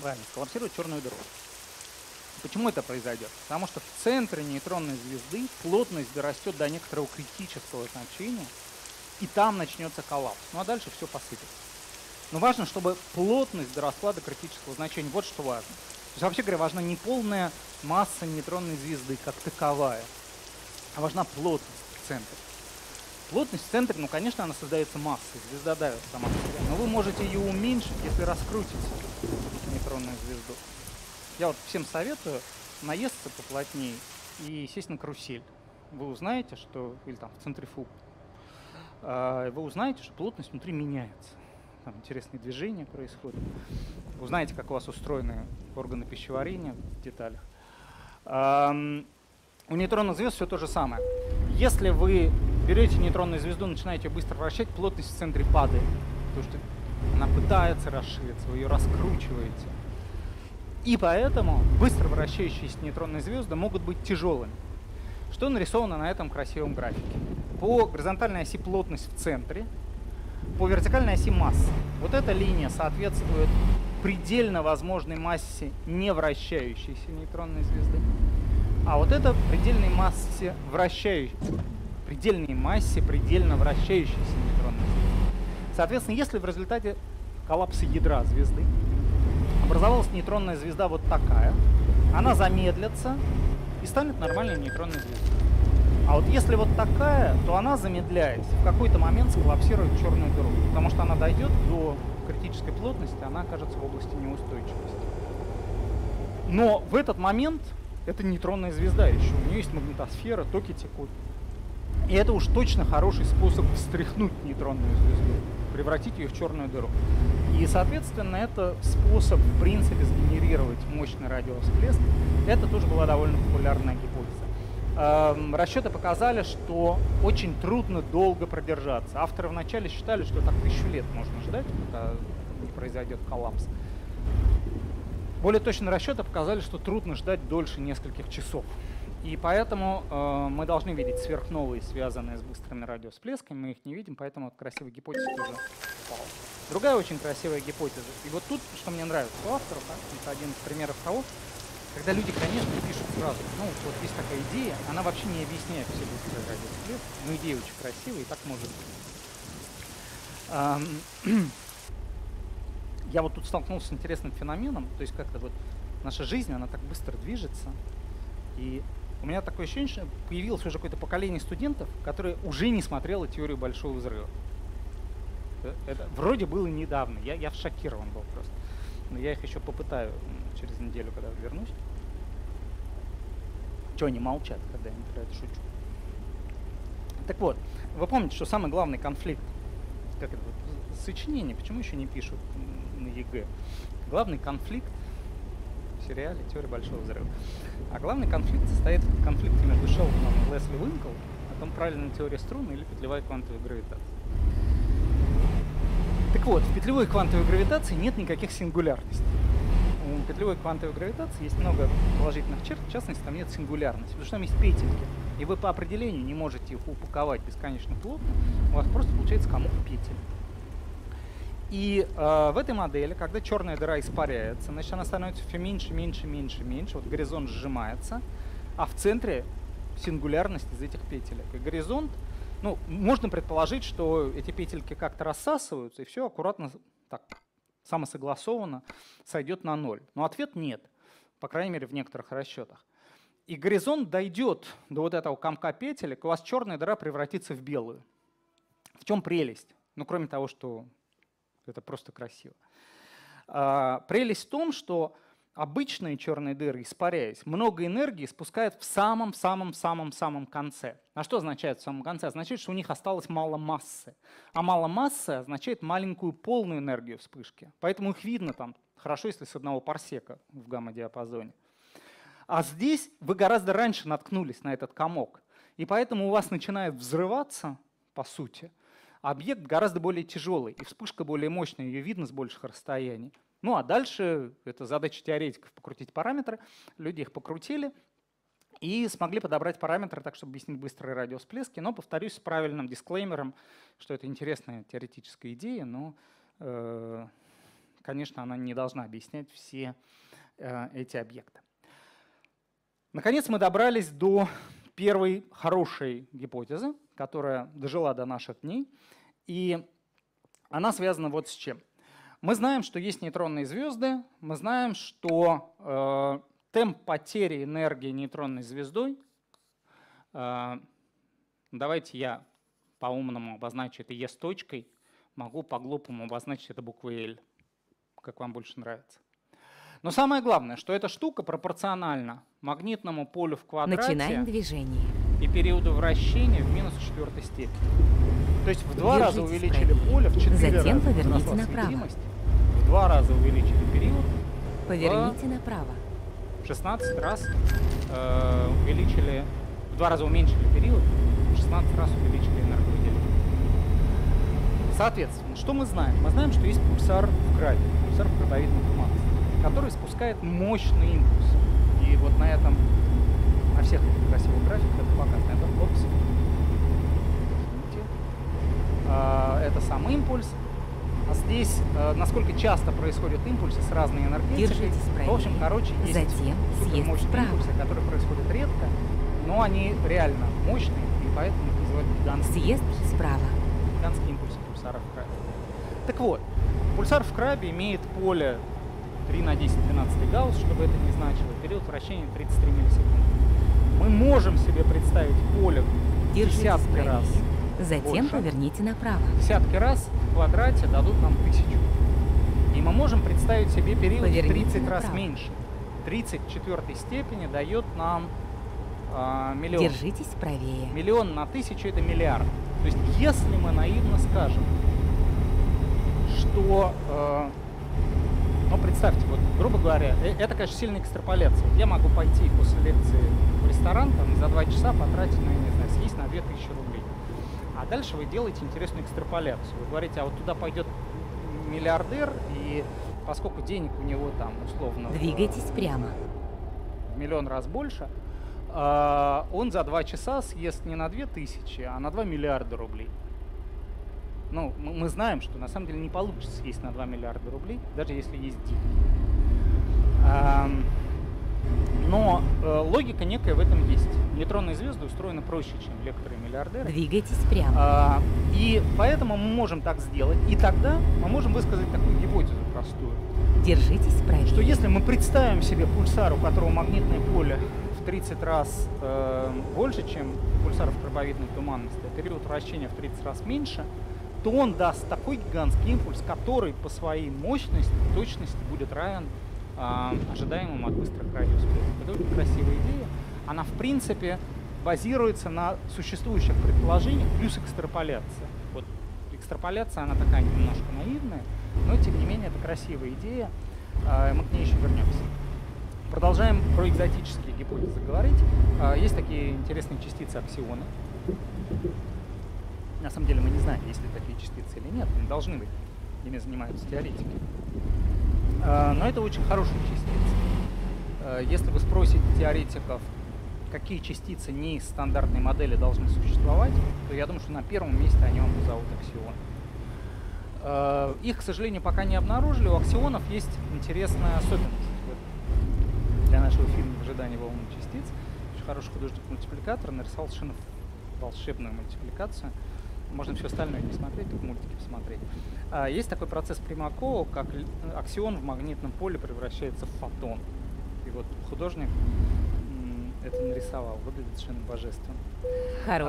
Правильно, сколлапсирует черную дыру. Почему это произойдет? Потому что в центре нейтронной звезды плотность дорастет до некоторого критического значения, и там начнется коллапс. Ну а дальше все посыпется. Но важно, чтобы плотность доросла до критического значения. Вот что важно. То есть, вообще говоря, важна не полная масса нейтронной звезды как таковая, а важна плотность в центре. Плотность в центре, ну, конечно, она создается массой, звезда давит сама по себе, но вы можете ее уменьшить, если раскрутите нейтронную звезду. Я вот всем советую наесться поплотнее и сесть на карусель. Вы узнаете, что, или там в центрифуг, а, вы узнаете, что плотность внутри меняется. Там интересные движения происходят. узнаете, как у вас устроены органы пищеварения в деталях. У нейтронных звезд все то же самое. Если вы берете нейтронную звезду, начинаете быстро вращать, плотность в центре падает. Потому что она пытается расшириться, вы ее раскручиваете. И поэтому быстро вращающиеся нейтронные звезды могут быть тяжелыми. Что нарисовано на этом красивом графике? По горизонтальной оси плотность в центре, по вертикальной оси масса. Вот эта линия соответствует предельно возможной массе невращающейся нейтронной звезды. А вот это предельной массе вращающей, предельной массе предельно вращающейся нейтронной звезды. Соответственно, если в результате коллапса ядра звезды образовалась нейтронная звезда вот такая, она замедлится и станет нормальной нейтронной звездой. А вот если вот такая, то она, замедляясь, в какой-то момент сколлапсирует черную дыру, потому что она дойдет до критической плотности, она окажется в области неустойчивости. Но в этот момент это нейтронная звезда еще, у нее есть магнитосфера, токи текут. И это уж точно хороший способ встряхнуть нейтронную звезду, превратить ее в черную дыру. И, соответственно, это способ, в принципе, сгенерировать мощный радиовсплеск. Это тоже была довольно популярная гипотеза. Эм, расчеты показали, что очень трудно долго продержаться. Авторы вначале считали, что так тысячу лет можно ждать, пока не произойдет коллапс. Более точные расчеты показали, что трудно ждать дольше нескольких часов. И поэтому э, мы должны видеть сверхновые, связанные с быстрыми радиовсплесками. Мы их не видим, поэтому вот красивая гипотеза тоже упала. Другая очень красивая гипотеза. И вот тут, что мне нравится у авторов, а, это один из примеров того, когда люди, конечно, пишут сразу, ну, вот есть такая идея, она вообще не объясняет все быстрые радиовсплески, но идея очень красивая, и так может быть. [CLEARS THROAT] Я вот тут столкнулся с интересным феноменом, то есть как-то вот наша жизнь, она так быстро движется, и у меня такое ощущение, что появилось уже какое-то поколение студентов, которые уже не смотрело теорию большого взрыва. Это вроде было недавно, я, я шокирован был просто. Но я их еще попытаю через неделю, когда вернусь. Чего они молчат, когда я про это шучу? Так вот, вы помните, что самый главный конфликт, как это, сочинение, почему еще не пишут на ЕГЭ? Главный конфликт в сериале «Теория большого взрыва». А главный конфликт состоит в конфликте между Шелдоном и Лесли Уинкл о том, правильная теория струн или петлевая квантовая гравитация. Так вот, в петлевой квантовой гравитации нет никаких сингулярностей. У петлевой квантовой гравитации есть много положительных черт, в частности, там нет сингулярности, потому что там есть петельки. И вы по определению не можете их упаковать бесконечно плотно, у вас просто получается комок петель. И э, в этой модели, когда черная дыра испаряется, значит, она становится все меньше, меньше, меньше, меньше, вот горизонт сжимается, а в центре сингулярность из этих петелек. И горизонт, ну, можно предположить, что эти петельки как-то рассасываются, и все аккуратно, так, самосогласованно сойдет на ноль. Но ответ нет, по крайней мере, в некоторых расчетах. И горизонт дойдет до вот этого комка петелек, у вас черная дыра превратится в белую. В чем прелесть? Ну, кроме того, что это просто красиво. А, прелесть в том, что обычные черные дыры, испаряясь, много энергии спускают в самом-самом-самом-самом конце. А что означает в самом конце? Означает, что у них осталось мало массы. А мало массы означает маленькую полную энергию вспышки. Поэтому их видно там хорошо, если с одного парсека в гамма-диапазоне. А здесь вы гораздо раньше наткнулись на этот комок. И поэтому у вас начинает взрываться, по сути, объект гораздо более тяжелый, и вспышка более мощная, ее видно с больших расстояний. Ну а дальше это задача теоретиков покрутить параметры. Люди их покрутили и смогли подобрать параметры так, чтобы объяснить быстрые радиосплески. Но, повторюсь, с правильным дисклеймером, что это интересная теоретическая идея, но, э, конечно, она не должна объяснять все э, эти объекты. Наконец мы добрались до первой хорошей гипотезы, которая дожила до наших дней. И она связана вот с чем. Мы знаем, что есть нейтронные звезды, мы знаем, что э, темп потери энергии нейтронной звездой, э, давайте я по-умному обозначу это Е с точкой, могу по-глупому обозначить это буквой L, как вам больше нравится. Но самое главное, что эта штука пропорциональна магнитному полю в квадрате Начинаем движение. И периоду вращения в минус четвертой степени. То есть в два Держитесь раза увеличили правее. поле, в четыре Затем раза поверните направо. в два раза увеличили период, Поверните направо. в 16 раз э, увеличили, в два раза уменьшили период, в 16 раз увеличили энерговыделение. Соответственно, что мы знаем? Мы знаем, что есть пульсар в граве, пульсар в крабовидном туманности, который спускает мощный импульс. И вот на этом, на всех этих красивых графиках это показано. Это. Извините. А, это сам импульс. А здесь, э, насколько часто происходят импульсы с разной энергетикой. Держитесь В общем, короче, есть Затем супермощные вправо. импульсы, которые происходят редко, но они реально мощные, и поэтому их называют гигантские Съезд импульсы. справа. Гигантские импульсы пульсара в крабе. Так вот, пульсар в крабе имеет поле 3 на 10 12 гаусс, чтобы это не значило, период вращения 33 миллисекунды. Мы можем себе представить поле десятки раз. Затем больше. поверните направо. Десятки раз в квадрате дадут нам тысячу. И мы можем представить себе период в Поверните 30 раз направо. меньше. 34 степени дает нам а, миллион. Держитесь правее. Миллион на тысячу это миллиард. То есть если мы наивно скажем, что, э, ну представьте, вот грубо говоря, э- это, конечно, сильная экстраполяция. Я могу пойти после лекции в ресторан там, за два часа потратить, ну, я не знаю, съесть на 2000 рублей. А дальше вы делаете интересную экстраполяцию. Вы говорите, а вот туда пойдет миллиардер, и поскольку денег у него там условно... в- Двигайтесь прямо. в миллион раз больше, а, он за два часа съест не на 2000, а на 2 миллиарда рублей. Ну, мы, знаем, что на самом деле не получится съесть на 2 миллиарда рублей, даже если есть деньги. Но э, логика некая в этом есть. Нейтронные звезды устроены проще, чем лекторы-миллиардеры. Двигайтесь прямо. А, и поэтому мы можем так сделать. И тогда мы можем высказать такую гипотезу простую Держитесь правее. что если мы представим себе пульсар, у которого магнитное поле в 30 раз э, больше, чем пульсар в крабовидной туманности, а период вращения в 30 раз меньше, то он даст такой гигантский импульс, который по своей мощности, точности будет равен э, ожидаемому от быстрых радиоспектров. Это очень красивая идея. Она, в принципе, базируется на существующих предположениях плюс экстраполяция. Вот экстраполяция, она такая немножко наивная, но тем не менее это красивая идея. А, Мы к ней еще вернемся. Продолжаем про экзотические гипотезы говорить. А, Есть такие интересные частицы аксионы. На самом деле мы не знаем, есть ли такие частицы или нет, они должны быть. Ими занимаются теоретики. А, Но это очень хорошие частицы. А, Если вы спросите теоретиков, какие частицы не из стандартной модели должны существовать, то я думаю, что на первом месте они вам назовут аксионы. Э, Их, к сожалению, пока не обнаружили. У аксионов есть интересная особенность. Для нашего фильма «В волны частиц» очень хороший художник-мультипликатор нарисовал совершенно волшебную мультипликацию. Можно все остальное не смотреть, только мультики посмотреть. А, Есть такой процесс Примакова, как аксион в магнитном поле превращается в фотон. И вот художник это нарисовал. Выглядит совершенно божественно.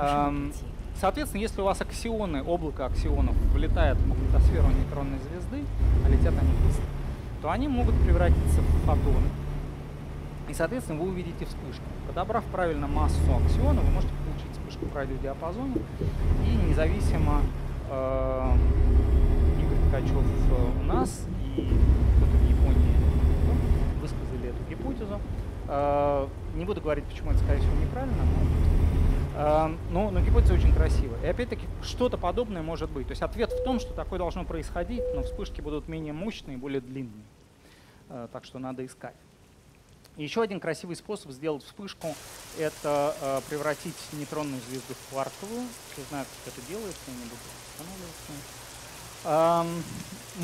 Ам, пути. Соответственно, если у вас аксионы, облако аксионов влетает в магнитосферу нейтронной звезды, а летят они быстро, то они могут превратиться в фотоны. И, соответственно, вы увидите вспышку. Подобрав правильно массу аксиона, вы можете получить вспышку в радиодиапазоне. И независимо э, Игорь Ткачев э, у нас и кто-то в Японии ну, высказали эту гипотезу. Э, не буду говорить, почему это, скорее всего, неправильно, но Эм, Но, но гипотеза очень красивая. И опять-таки что-то подобное может быть. То есть ответ в том, что такое должно происходить, но вспышки будут менее мощные более длинные. Э, Так что надо искать. Еще один красивый способ сделать вспышку – это э, превратить нейтронную звезду в кварковую. Все знают, как это делается, я не буду останавливаться. Эм,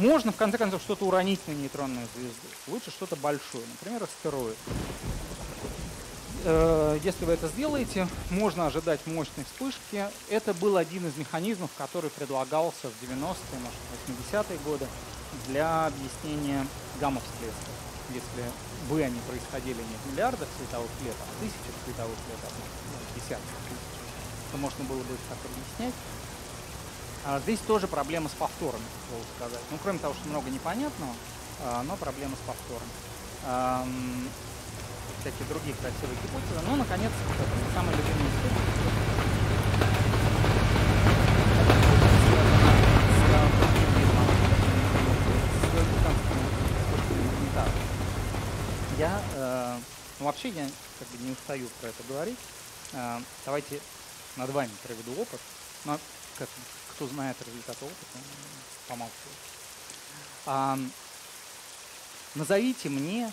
Можно, в конце концов, что-то уронить на нейтронную звезду. Лучше что-то большое, например, астероид. Э, Если вы это сделаете, можно ожидать мощной вспышки. Это был один из механизмов, который предлагался в 90-е, может, 80-е годы для объяснения гамма-всплесков. Если бы они происходили не в миллиардах световых лет, а в тысячах световых лет, а в десятках тысяч, то можно было бы их так объяснять. А здесь тоже проблема с повторами, слову сказать. Ну, кроме того, что много непонятного, а, но проблема с повторами. Ам, всякие другие красивые гипотезы. Ну, наконец, вот это самый любимый источник. Вообще я как бы не устаю про это говорить. А, давайте над вами проведу опыт. Но как, кто знает результаты опыта, помалкивает. А, назовите мне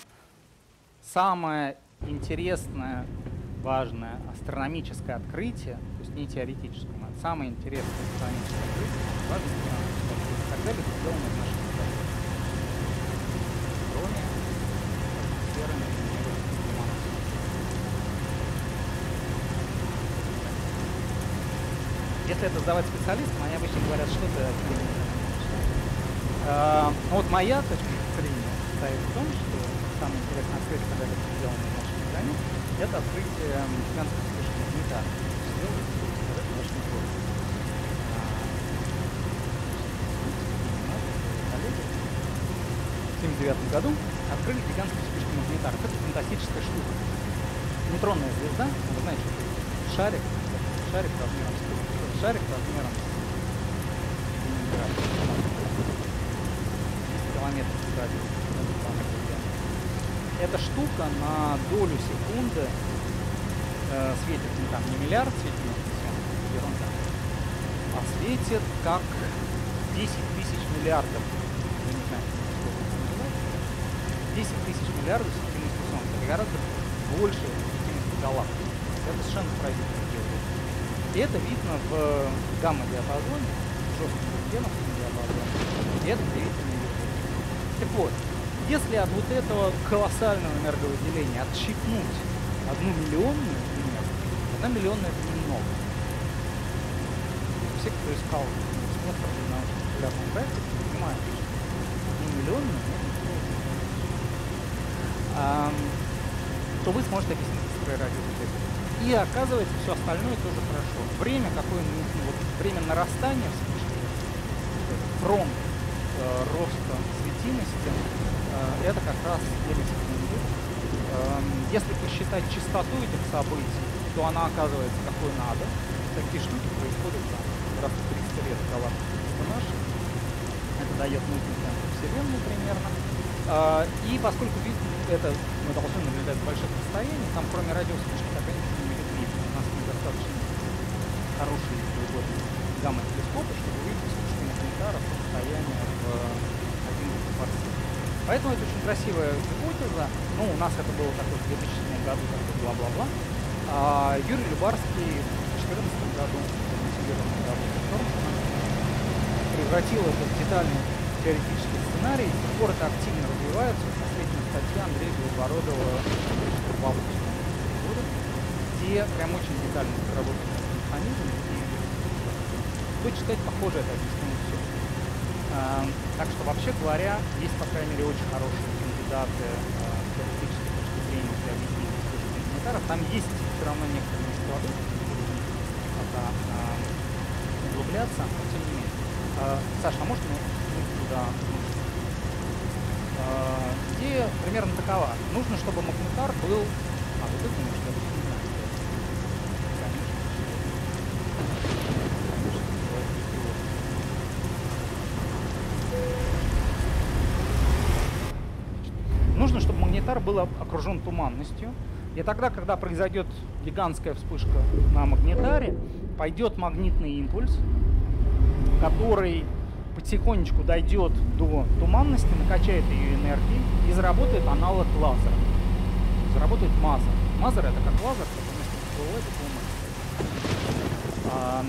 самое интересное, важное астрономическое открытие, то есть не теоретическое, а самое интересное астрономическое открытие, важное астрономическое открытие, когда-либо сделано в нашей Если это сдавать специалистам, они обычно говорят, что ты а, ну вот моя точка зрения состоит в том, что самое интересное открытие, когда это сделано в нашей стране, это открытие гигантского магнитара. Сделали в нашем городе. В 1979 году открыли гигантскую вспышку магнитара. Это фантастическая штука. Нейтронная звезда, вы знаете, что это шарик, шарик размером с шарик размером радиусе. Эта штука на долю секунды э, светит не там не миллиард ерунда, а светит как 10 тысяч миллиардов. Я не знаю, сколько это называется. 10 тысяч миллиардов светимости Солнца. Это гораздо больше светимости галактик. Это совершенно поразительно делает. И это видно в гамма-диапазоне, в жестком рентгеновском диапазоне. И это удивительно видно. Так вот, если от вот этого колоссального энерговыделения отщипнуть одну миллионную энергию, одна миллионная это немного. Все, кто искал спонсор на популярном проекте, понимают, что одну миллионную то вы сможете объяснить историю радиовыделения. И оказывается, все остальное тоже хорошо. Время, какое нужно, вот, время нарастания вспышки, фронт э, роста светимости, Э, это как раз миллисекунды. Эм, если посчитать частоту этих событий, то она оказывается какой надо. Такие штуки происходят там, раз в 300 лет галактики нашей. Это дает нужный темп Вселенной примерно. Э, и поскольку это мы должны наблюдать с больших расстояний, там кроме радиовспышки ничего не видно. У нас недостаточно хорошие гамма-телескопы, чтобы увидеть вспышки магнитара с расстояния в один парсек. Поэтому это очень красивая гипотеза. Ну, у нас это было такое в 2007 году, такое бла-бла-бла. А Юрий Любарский в 2014 году, превратил это в детальный теоретический сценарий. До сих пор это активно развивается. Последняя статья Андрея Белобородова в августе где прям очень детально проработан механизм. Хочется сказать, похоже это объясняет все. Эм, так что, вообще говоря, есть, по крайней мере, очень хорошие кандидаты с теоретической точки зрения для объяснения источников гуманитаров. Там есть все равно некоторые склады, пока углубляться, но тем не менее. Э, Саша, а можно туда Идея примерно такова. Нужно, чтобы магнитар был... А, вот это думаешь, я планетар был окружен туманностью. И тогда, когда произойдет гигантская вспышка на магнитаре, пойдет магнитный импульс, который потихонечку дойдет до туманности, накачает ее энергией и заработает аналог лазера. Заработает мазер. Мазер это как лазер, БПЛ это а,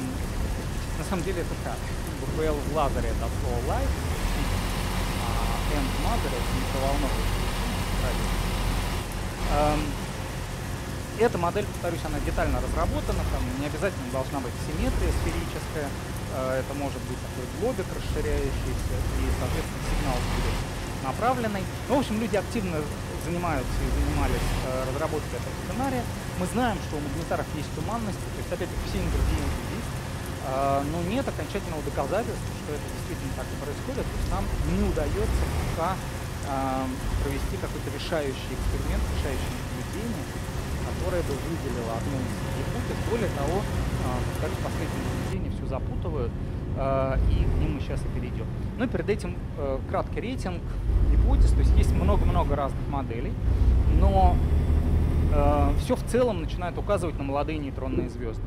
На самом деле это так. БПЛ в лазере это слово light, а end мазер это микроволновый эта модель, повторюсь, она детально разработана, там не обязательно должна быть симметрия сферическая, э, это может быть такой глобик расширяющийся, и, соответственно, сигнал будет направленный. Ну, в общем, люди активно занимаются и занимались э, разработкой этого сценария. Мы знаем, что у магнитаров есть туманности, то есть, опять-таки, все ингредиенты есть, э, но нет окончательного доказательства, что это действительно так и происходит, то есть нам не удается пока провести какой-то решающий эксперимент, решающее наблюдение, которое бы выделило одну из гипотез. Более того, э, последние наблюдения все запутывают, а, и к ним мы сейчас и перейдем. Но перед этим э, краткий рейтинг гипотез, то есть есть много-много разных моделей, но э, все в целом начинает указывать на молодые нейтронные звезды.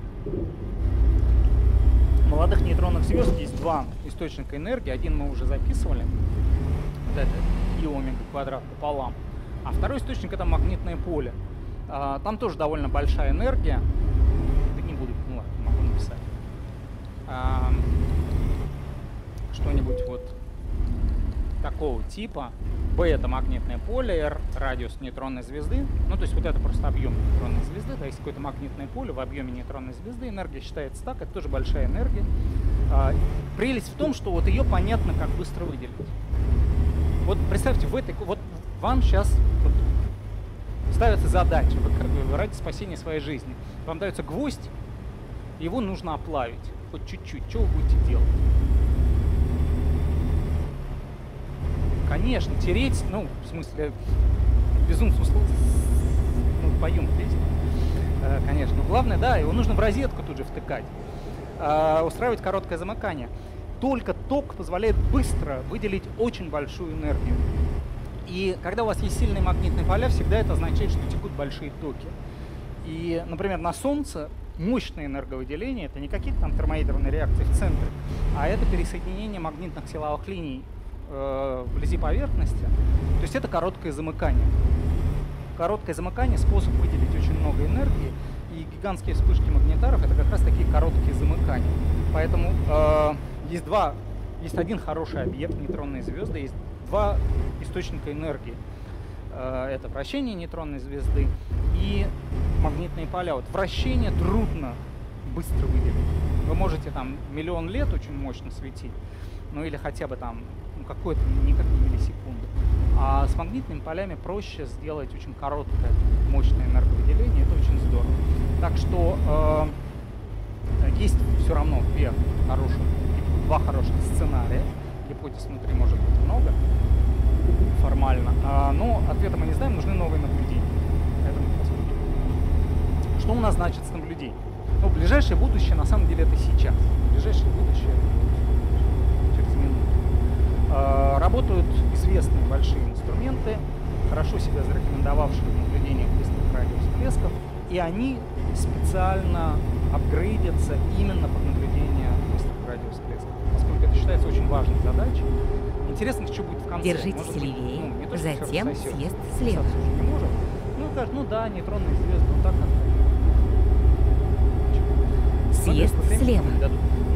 Молодых нейтронных звезд есть два источника энергии. Один мы уже записывали, вот это и омега квадрат пополам. А второй источник это магнитное поле. А, там тоже довольно большая энергия. Да не буду, ну ладно, могу написать. А, что-нибудь вот такого типа. B это магнитное поле, R радиус нейтронной звезды. Ну, то есть вот это просто объем нейтронной звезды, да, есть какое-то магнитное поле в объеме нейтронной звезды, энергия считается так, это тоже большая энергия. А, прелесть в том, что вот ее понятно, как быстро выделить. Вот представьте, в этой, вот вам сейчас вот, ставится задача вы, ради спасения своей жизни. Вам дается гвоздь, его нужно оплавить, хоть чуть-чуть. Что вы будете делать? Конечно, тереть, ну, в смысле, безумством ну, поем песню, э, конечно. Но главное, да, его нужно в розетку тут же втыкать. Э, устраивать короткое замыкание. Только ток позволяет быстро выделить очень большую энергию. И когда у вас есть сильные магнитные поля, всегда это означает, что текут большие токи. И, например, на Солнце мощное энерговыделение это не какие-то там термоядерные реакции в центре, а это пересоединение магнитных силовых линий э, вблизи поверхности. То есть это короткое замыкание. Короткое замыкание – способ выделить очень много энергии, и гигантские вспышки магнитаров – это как раз такие короткие замыкания. Поэтому э, есть два, есть один хороший объект, нейтронные звезды, есть два источника энергии. Э, это вращение нейтронной звезды и магнитные поля. Вот вращение трудно быстро выделить. Вы можете там миллион лет очень мощно светить, ну или хотя бы там ну, какой-то, никак не миллисекунды. А с магнитными полями проще сделать очень короткое, мощное энерговыделение, это очень здорово. Так что э, есть все равно две хороших, два хороших сценария. Гипотез внутри может быть много формально. А, но ответа мы не знаем, нужны новые наблюдения. Посмотрим. Что у нас значит с наблюдением? Ну, ближайшее будущее на самом деле это сейчас. Ближайшее будущее через минуту. А, работают известные большие инструменты, хорошо себя зарекомендовавшие в наблюдениях быстрых радиовсплесков, и они специально апгрейдятся именно под наблюдение быстрых радиовсплесков, поскольку это считается очень важной задачей. Интересно, что будет в конце. Держитесь может левее, ну, то, затем съезд слева. Не может. Ну, скажет, ну да, нейтронные звезды, ну так как Съезд слева.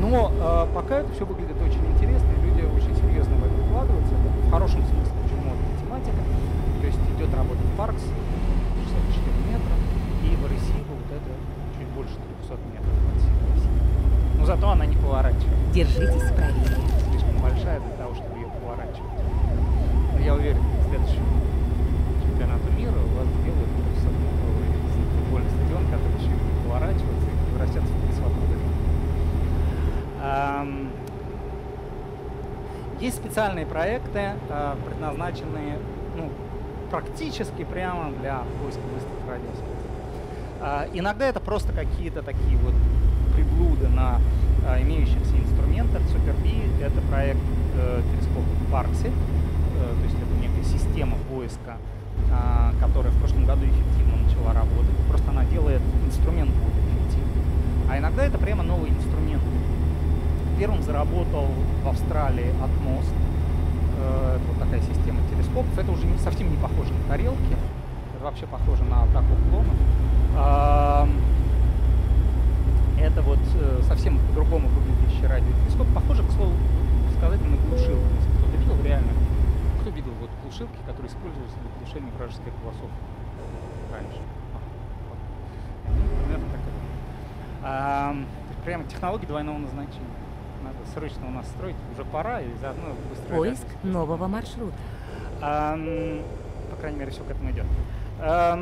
Но э, пока это все выглядит очень интересно, и люди очень серьезно в это вкладываются. Это в хорошем смысле очень модная тематика. То есть идет работа в Паркс, 64 метра, и в Аресиву вот это чуть больше 300 метров России. Но зато она не поворачивает. Держитесь правее. Слишком большая для того, чтобы ее поворачивать. Но я уверен, в следующем чемпионату мира у вас сделают футбольный стадион, который еще будет поворачиваться и превращаться в свободу. Есть специальные проекты, э, предназначенные ну, практически прямо для поиска быстрых радиосвязей. Э, иногда это просто какие-то такие вот приблуды на имеющихся инструментах. SuperB — это проект телескопа Паркси, то есть это некая система поиска, которая в прошлом году эффективно начала работать. Просто она делает инструмент более эффективным. А иногда это прямо новый инструмент. Первым заработал в Австралии Atmos. Это вот такая система телескопов. Это уже не, совсем не похоже на тарелки. Это вообще похоже на атаку клонов. Это вот э, совсем по-другому выглядящий радиотелескоп. Похоже, к слову сказать, на глушилку. Если кто-то видел реально, кто видел вот глушилки, которые используются для глушения вражеских голосов раньше? Ну, примерно так а, прямо технологии двойного назначения. Надо срочно у нас строить, уже пора, и заодно быстро... Поиск нового маршрута. А, по крайней мере, все к этому идет. А,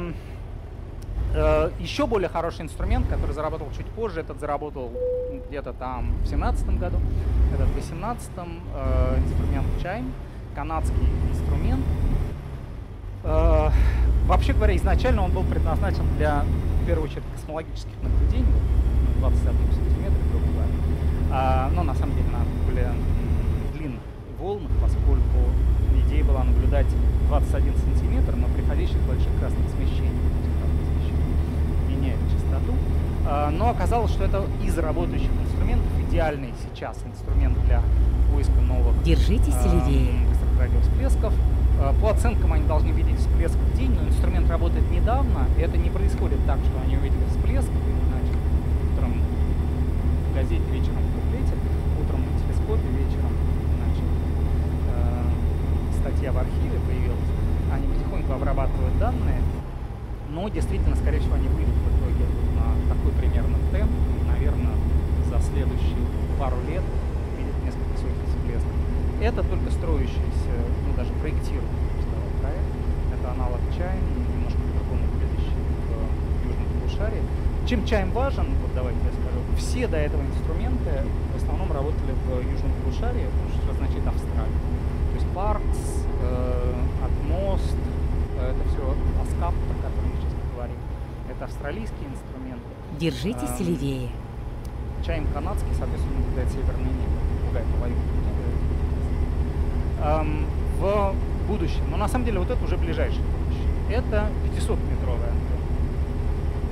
а, еще более хороший инструмент, который заработал чуть позже, этот заработал где-то там в семнадцатом году, этот в восемнадцатом э, инструмент Chime, канадский инструмент. Э, вообще говоря, изначально он был предназначен для, в первую очередь, космологических наблюдений, 21 сантиметра, грубо говоря. А, но на самом деле на более длинных волнах, поскольку идея была наблюдать 21 сантиметр, но приходящих больших красных смещений. оказалось, что это из работающих инструментов идеальный сейчас инструмент для поиска новых Держитесь э, левее. радиовсплесков. Э, по оценкам они должны видеть всплеск в день, но инструмент работает недавно, и это не происходит так, что они увидели всплеск, и, значит, утром в газете, вечером телескопе, вечером, значит, э, статья в архиве появилась. Они потихоньку обрабатывают данные, но действительно, скорее всего, они выйдут в итоге на такой примерно темп, наверное, за следующие пару лет видит несколько сотен всплесков. Это только строящийся, ну даже проектируемый проект. Это аналог чайм, немножко по-другому выглядящий в южном полушарии. Чем чайм важен, вот давайте я скажу, все до этого инструменты в основном работали в южном полушарии, что означает Австралия. То есть Паркс, э, Атмост, э, это все Аскап, про который мы сейчас поговорим. Это австралийские инструменты. Держитесь эм, левее. Чайм канадский, соответственно, наблюдает северное небо. Пугает эм, в будущем. Но на самом деле вот это уже ближайшее будущее. Это 500-метровая антенна.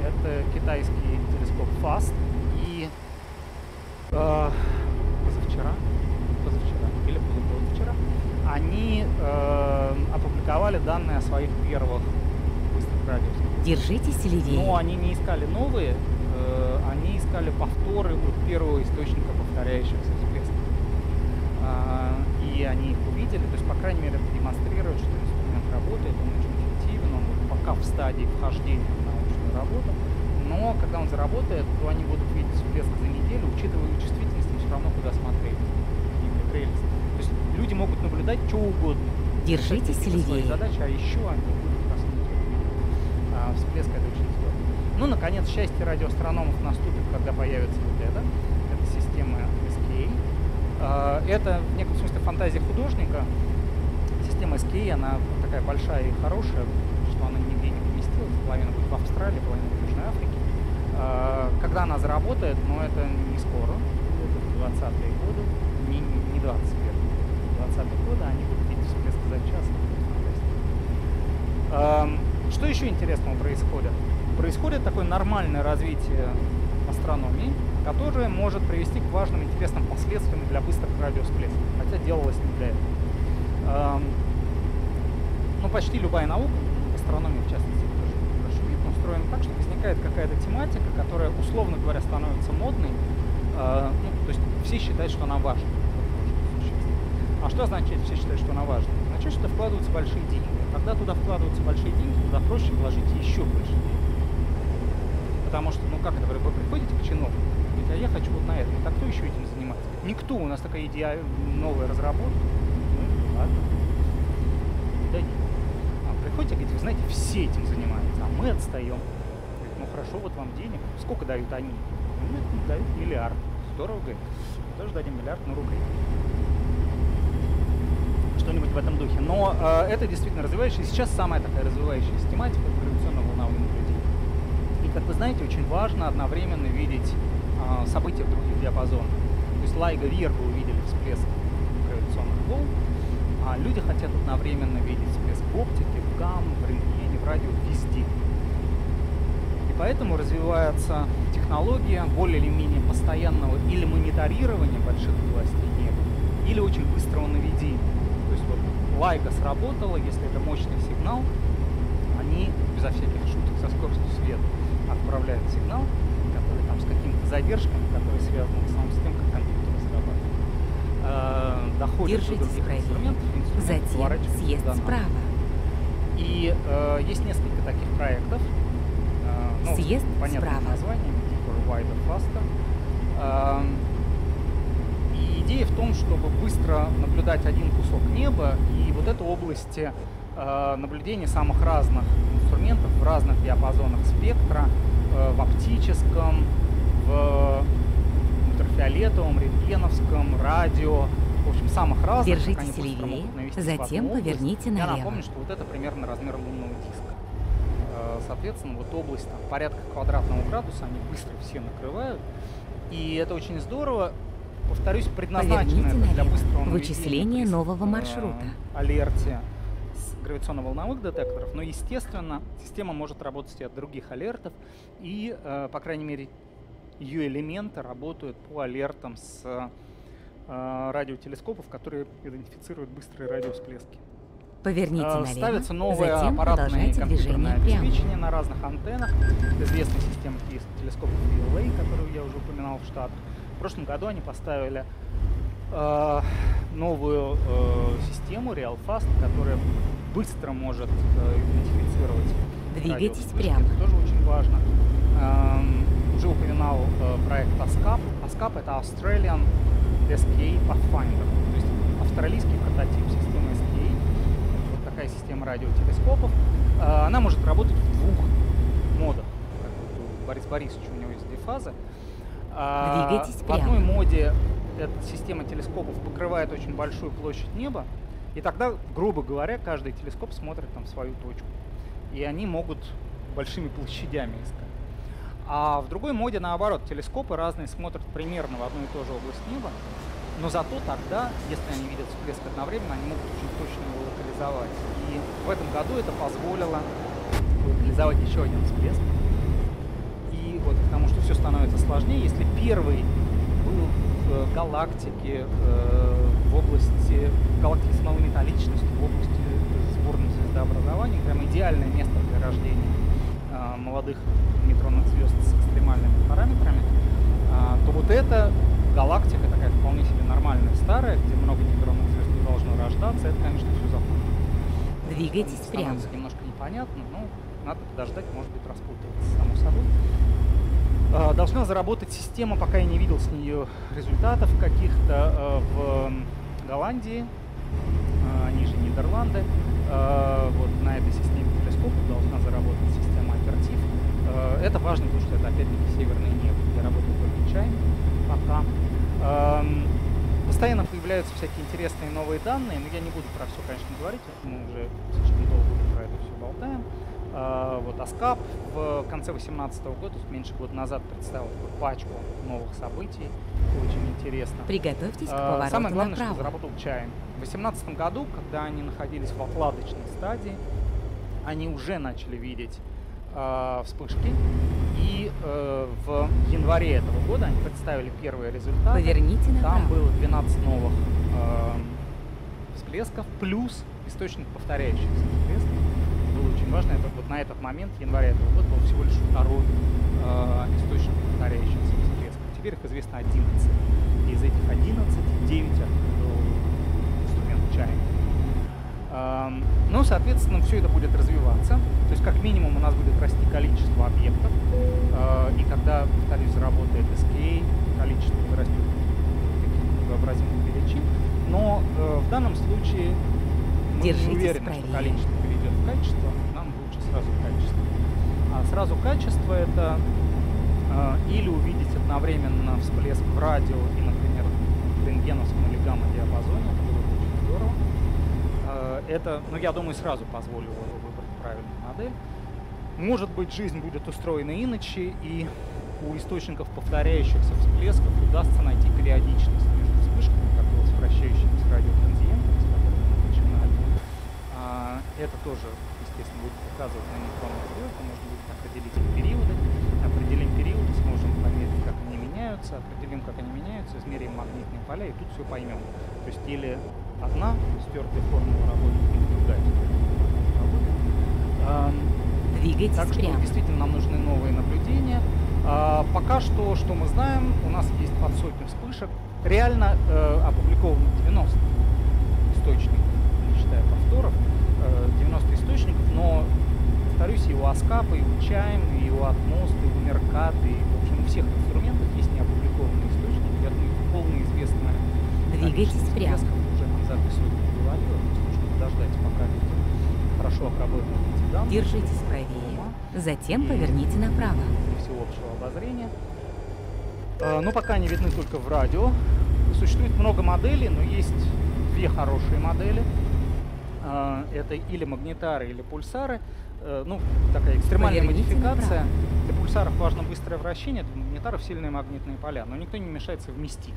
Это китайский телескоп FAST. Э, позавчера, позавчера или позавчера они э, опубликовали данные о своих первых быстрых радиусах. Держитесь левее. Но они не искали новые, э, они искали повторы от первого источника повторяющихся всплесков. Э, и они их увидели, то есть, по крайней мере, это демонстрирует, что инструмент работает, он очень эффективен, он пока в стадии вхождения в научную работу, но когда он заработает, то они будут видеть всплеск за неделю, учитывая чувствительность, им все равно куда смотреть. Прелесть. То есть люди могут наблюдать что угодно. Держитесь левее. задача, а еще они будут краснуть. А, всплеск это очень здорово. Ну, наконец, счастье радиоастрономов наступит, когда появится вот это. Это система SKA. А, это в некотором смысле фантазия художника. Система SKA, она такая большая и хорошая, что она нигде не поместилась. Половина будет в Австралии, половина в Южной Африке. А, когда она заработает, но это не скоро, это 20-е годы, не, не 21 20-е годы, они будут видеть всплеск за час. Что еще интересного происходит? Происходит такое нормальное развитие астрономии, которое может привести к важным интересным последствиям для быстрых радиосплесков, хотя делалось не для этого. Эм, ну, почти любая наука, астрономия в частности, устроена так, что возникает какая-то тематика, которая, условно говоря, становится модной, э, ну, то есть все считают, что она важна. А что означает все считают, что она важна? Означает, что вкладываются большие деньги. Когда туда вкладываются большие деньги, туда проще вложить еще больше денег. Потому что, ну как это, вы приходите к чиновнику, а я хочу вот на этом. Так кто еще этим занимается? Никто. У нас такая идея, новая разработка. Ну, ладно. Да нет. А приходите, говорите, вы знаете, все этим занимаются, а мы отстаем. Хорошо, вот вам денег. Сколько дают они? Ну, дают миллиард. Здорово, говорит. Тоже дадим миллиард на рублей что-нибудь в этом духе. Но э, это действительно развивающаяся, сейчас самая такая развивающаяся тематика гравитационно-волновых наблюдений. И, как вы знаете, очень важно одновременно видеть а, события в других диапазонах. То есть Лайга Вирга увидели всплеск гравитационных волн, а люди хотят одновременно видеть всплеск в оптике, в гамм, в рентгене, в радио, везде. И поэтому развивается технология более или менее постоянного или мониторирования больших областей неба, или очень быстрого наведения. То есть вот Лайга сработала, если это мощный сигнал, они безо всяких шуток со скоростью света отправляют сигнал, с какими-то задержками, которые связаны в основном с тем, как компьютер разрабатывает. Э, доходит Держите до других инструментов, инструмент Затем съезд справа. И э, есть несколько таких проектов. Ну, съезд справа. названием, типа Wider Faster. Э, и идея в том, чтобы быстро наблюдать один кусок неба, и вот эта область э, наблюдения самых разных инструментов в разных диапазонах спектра, э, в оптическом, в ультрафиолетовом, рентгеновском, радио, в общем, самых разных. Держитесь левее, затем поверните налево. Я напомню, что вот это примерно размер лунного диска. Соответственно, вот область там, порядка квадратного градуса, они быстро все накрывают. И это очень здорово. Повторюсь, предназначено это для быстрого Вычисление нового маршрута. Алерте с гравитационно-волновых детекторов, но, естественно, система может работать и от других алертов, и, э, по крайней мере, ее элементы работают по алертам с э, радиотелескопов, которые идентифицируют быстрые радиовсплески. Поверните э, налево, Ставятся новые аппаратные компьютерные обеспечения на разных антеннах. Известная система телескопов VLA, которую я уже упоминал в Штатах. В прошлом году они поставили э, новую э, систему RealFast, которая быстро может э, идентифицировать Двигайтесь прямо. Это тоже очень важно. Эм, уже упоминал э, проект ASCAP. ASCAP — это Australian SPA Pathfinder, то есть австралийский прототип системы SPA. Вот такая система радиотелескопов. Э, она может работать в двух модах. Как вот у Бориса Борисовича у него есть две фазы. Э, Двигайтесь в одной моде эта система телескопов покрывает очень большую площадь неба, и тогда, грубо говоря, каждый телескоп смотрит там свою точку. И они могут большими площадями искать. А в другой моде, наоборот, телескопы разные смотрят примерно в одну и ту же область неба, но зато тогда, если они видят всплеск одновременно, они могут очень точно его локализовать. И в этом году это позволило локализовать еще один всплеск. И вот потому что все становится сложнее, если первый был в галактике, э, в области галактики с малой металличностью, в области сборного звездообразования, прям идеальное место для рождения э, молодых нейтронных звезд с экстремальными параметрами, а, то вот эта галактика такая вполне себе нормальная, старая, где много нейтронных звезд не должно рождаться, это, конечно, все запутано. Двигайтесь прямо. немножко непонятно, но надо подождать, может быть, распутываться само собой. А, должна заработать система, пока я не видел с нее результатов каких-то а, в Голландии, они же Нидерланды. Вот на этой системе телескопов должна заработать система Апертив. Э, это важно, потому что это опять-таки северное небо, где работает только чай пока. Постоянно появляются всякие интересные новые данные, но я не буду про все, конечно, говорить, мы уже слишком долго про это все болтаем. Uh, вот Аскап в конце 2018 года, меньше года назад, представил такую пачку новых событий. Очень интересно. Приготовьтесь к повороту Самое главное, направо. что заработал чаем. В 2018 году, когда они находились в отладочной стадии, они уже начали видеть э, вспышки. И э, в январе этого года они представили первые результаты. Поверните направо. Там было 12 новых э, всплесков, плюс источник повторяющихся всплесков. Было очень важно, это вот на этот момент, января этого года, был всего лишь второй э, источник повторяющихся всплесков. Теперь их известно 11. И из этих 11, 9 был инструмент чайник. Ну, соответственно, все это будет развиваться. То есть, как минимум, у нас будет расти количество объектов. А, и когда, повторюсь, заработает SKA, количество вырастет таких невообразимых величин. Но э, в данном случае мы Держитесь не уверены, правее. что количество перейдет в качество. Нам лучше сразу качество. А сразу качество это э, или увидеть одновременно всплеск в радио и, например, в рентгеновском или гамма-диапазоне. Это было бы очень здорово это, ну, я думаю, сразу позволило выбрать правильную модель. Может быть, жизнь будет устроена иначе, и у источников повторяющихся всплесков удастся найти периодичность между вспышками, как было с вращающимися радиотранзиентами, с которыми мы начинали. А, это тоже, естественно, будет показывать на нейтронных звезды, можно будет определить их периоды. Определим периоды, сможем померить, как они меняются, определим, как они меняются, измерим магнитные поля, и тут все поймем. То есть или одна стертая формула работает, или другая работает. Двигайтесь так что прямо. действительно нам нужны новые наблюдения. А, пока что, что мы знаем, у нас есть под сотню вспышек. Реально э, опубликовано 90 источников, не считая повторов, э, 90 источников, но, повторюсь, и у Аскапа, и у Чайм, и у Атмост, и у Меркат, и, в общем, у всех инструментов есть неопубликованные источники. Я думаю, полная известная Двигайтесь прямо. Нам записывают говорила, нужно подождать, пока хорошо обработают эти данные. Держитесь правее. Затем поверните направо. всеобщего обозрения. Э, Но пока они видны только в радио. Существует много моделей, но есть две хорошие модели. Э, Это или магнитары, или пульсары. Э, Ну, такая экстремальная Поверните модификация. направо. Для пульсаров важно быстрое вращение, магнитаров сильные магнитные поля. Но никто не мешает совместить.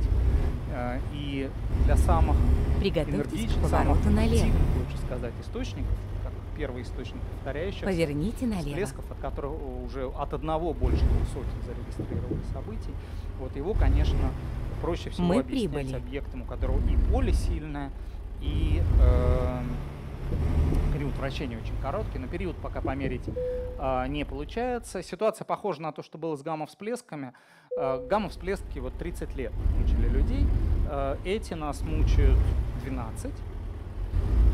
Э, И для самых энергичных, самых налево. лучше сказать, источников, как первый источник повторяющихся Поверните налево. всплесков, от которых уже от одного больше сотен зарегистрировали событий. Вот его, конечно, проще всего Мы объяснять прибыли. объектом, у которого и поле сильное, и э, период вращения очень короткий, но период пока померить э, не получается. Ситуация похожа на то, что было с гамма-всплесками. Э, гамма-всплески вот 30 лет мучили людей, Э, эти нас мучают 12,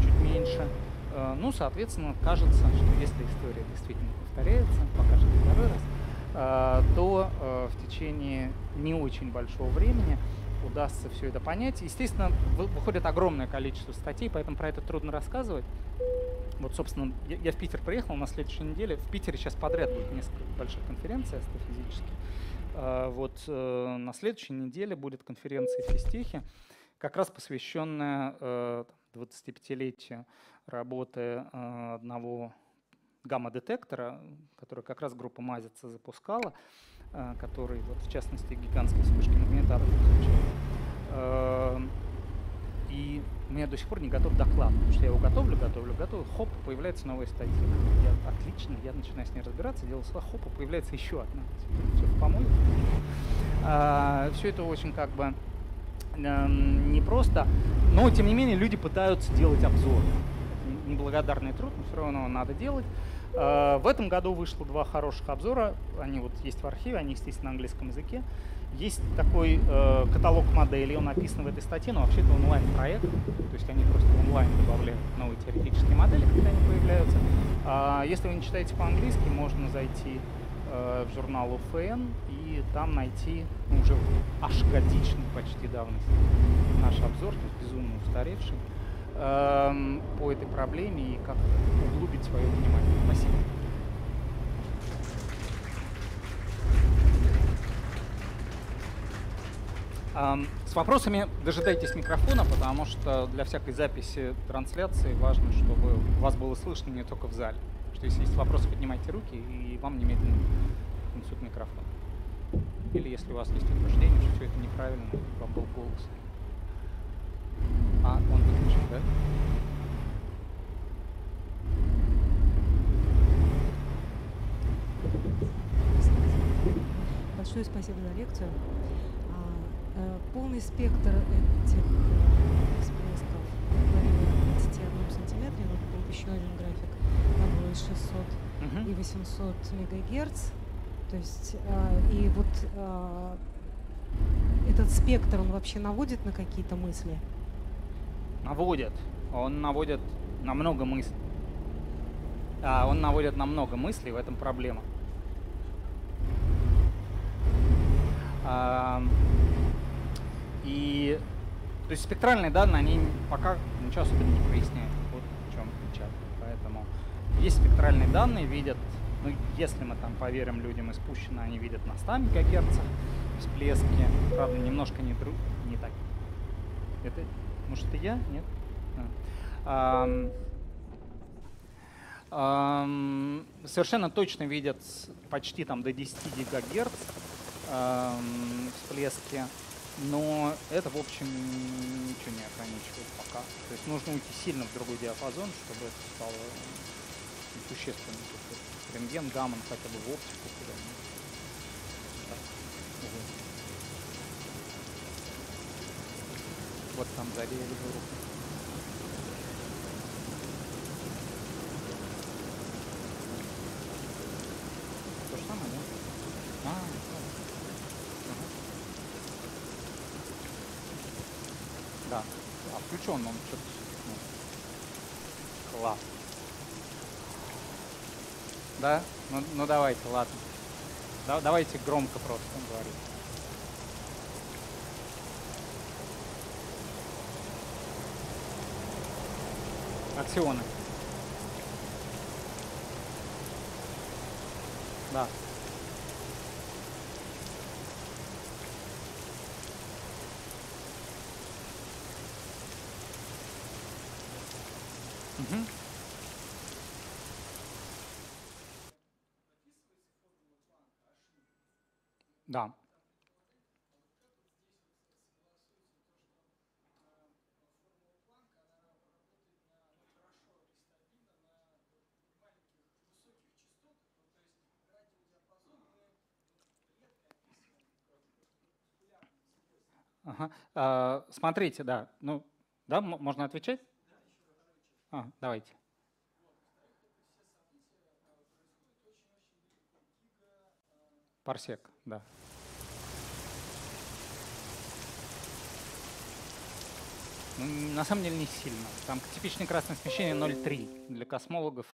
чуть меньше. Э, Ну, соответственно, кажется, что если история действительно повторяется, покажет второй раз, э, то э, в течение не очень большого времени удастся все это понять. Естественно, вы- выходит огромное количество статей, поэтому про это трудно рассказывать. Вот, собственно, я, я в Питер приехал на следующей неделе. В Питере сейчас подряд будет несколько больших конференций астрофизических. Э, Вот э, на следующей неделе будет конференция в Физтехе, как раз посвященная э, там, 25-летию работы э, одного гамма-детектора, который как раз группа Мазица запускала, э, который, вот, в частности, гигантские вспышки магнитаров изучает. Э, И у меня до сих пор не готов доклад, потому что я его готовлю, готовлю, готовлю, хоп, появляется новая статья. Я, отлично, я начинаю с ней разбираться, делаю слова, хоп, появляется еще одна. Все в все это очень как бы эм, непросто, но тем не менее люди пытаются делать обзор. Неблагодарный труд, но все равно надо делать. Э, В этом году вышло два хороших обзора. Они вот есть в архиве, они, естественно, на английском языке. Есть такой э, каталог моделей, он написан в этой статье, но вообще это онлайн-проект. То есть они просто онлайн добавляют новые теоретические модели, когда они появляются. А если вы не читаете по-английски, можно зайти э, в журнал УФН и там найти ну, уже аж годичный почти давности наш обзор, то есть безумно устаревший, эм, по этой проблеме и как углубить свое внимание. Спасибо. Ам, С вопросами дожидайтесь микрофона, потому что для всякой записи трансляции важно, чтобы вас было слышно не только в зале. Что если есть вопросы, поднимайте руки, и вам немедленно принесут микрофон. Или если у вас есть утверждение, что все это неправильно, вам был голос. А, он выключен, да? Большое спасибо за лекцию. А, э, Полный спектр этих э, всплесков говорили о 21 сантиметре, но тут еще один график, там было и 600 Мгм. и 800 мегагерц. То есть, а, и вот а, этот спектр, он вообще наводит на какие-то мысли? Наводит. Он наводит на много мыслей. А, он наводит на много мыслей, в этом проблема. Ам, И то есть спектральные данные, они пока ничего особенно не проясняют. Вот в чем печаль. Поэтому есть спектральные данные, видят, ну, если мы там поверим людям из Пущина, они видят на 100 мегагерцах всплески. Правда, немножко не, дру... не так. Это, может, это я? Нет? А. Ам, совершенно точно видят почти там до 10 гигагерц ам, всплески, но это, в общем, ничего не ограничивает пока. То есть нужно уйти сильно в другой диапазон, чтобы это стало м, существенно. То есть Рентген, гамма, ну, хотя бы в оптику куда-нибудь. Так, ого. Вот там вижу руку. То же самое, да? А, да. Ага. Да. А включен он что-то. Ну. Класс. Да? Ну, ну давайте, ладно. Да- давайте громко просто говорить. Аксионы. Да. Мгм. Да. Ага. А, смотрите, да. Ну, да, можно отвечать? А, давайте. Парсек, да. Ну, на самом деле не сильно. Там типичное красное смещение 0,3 для космологов.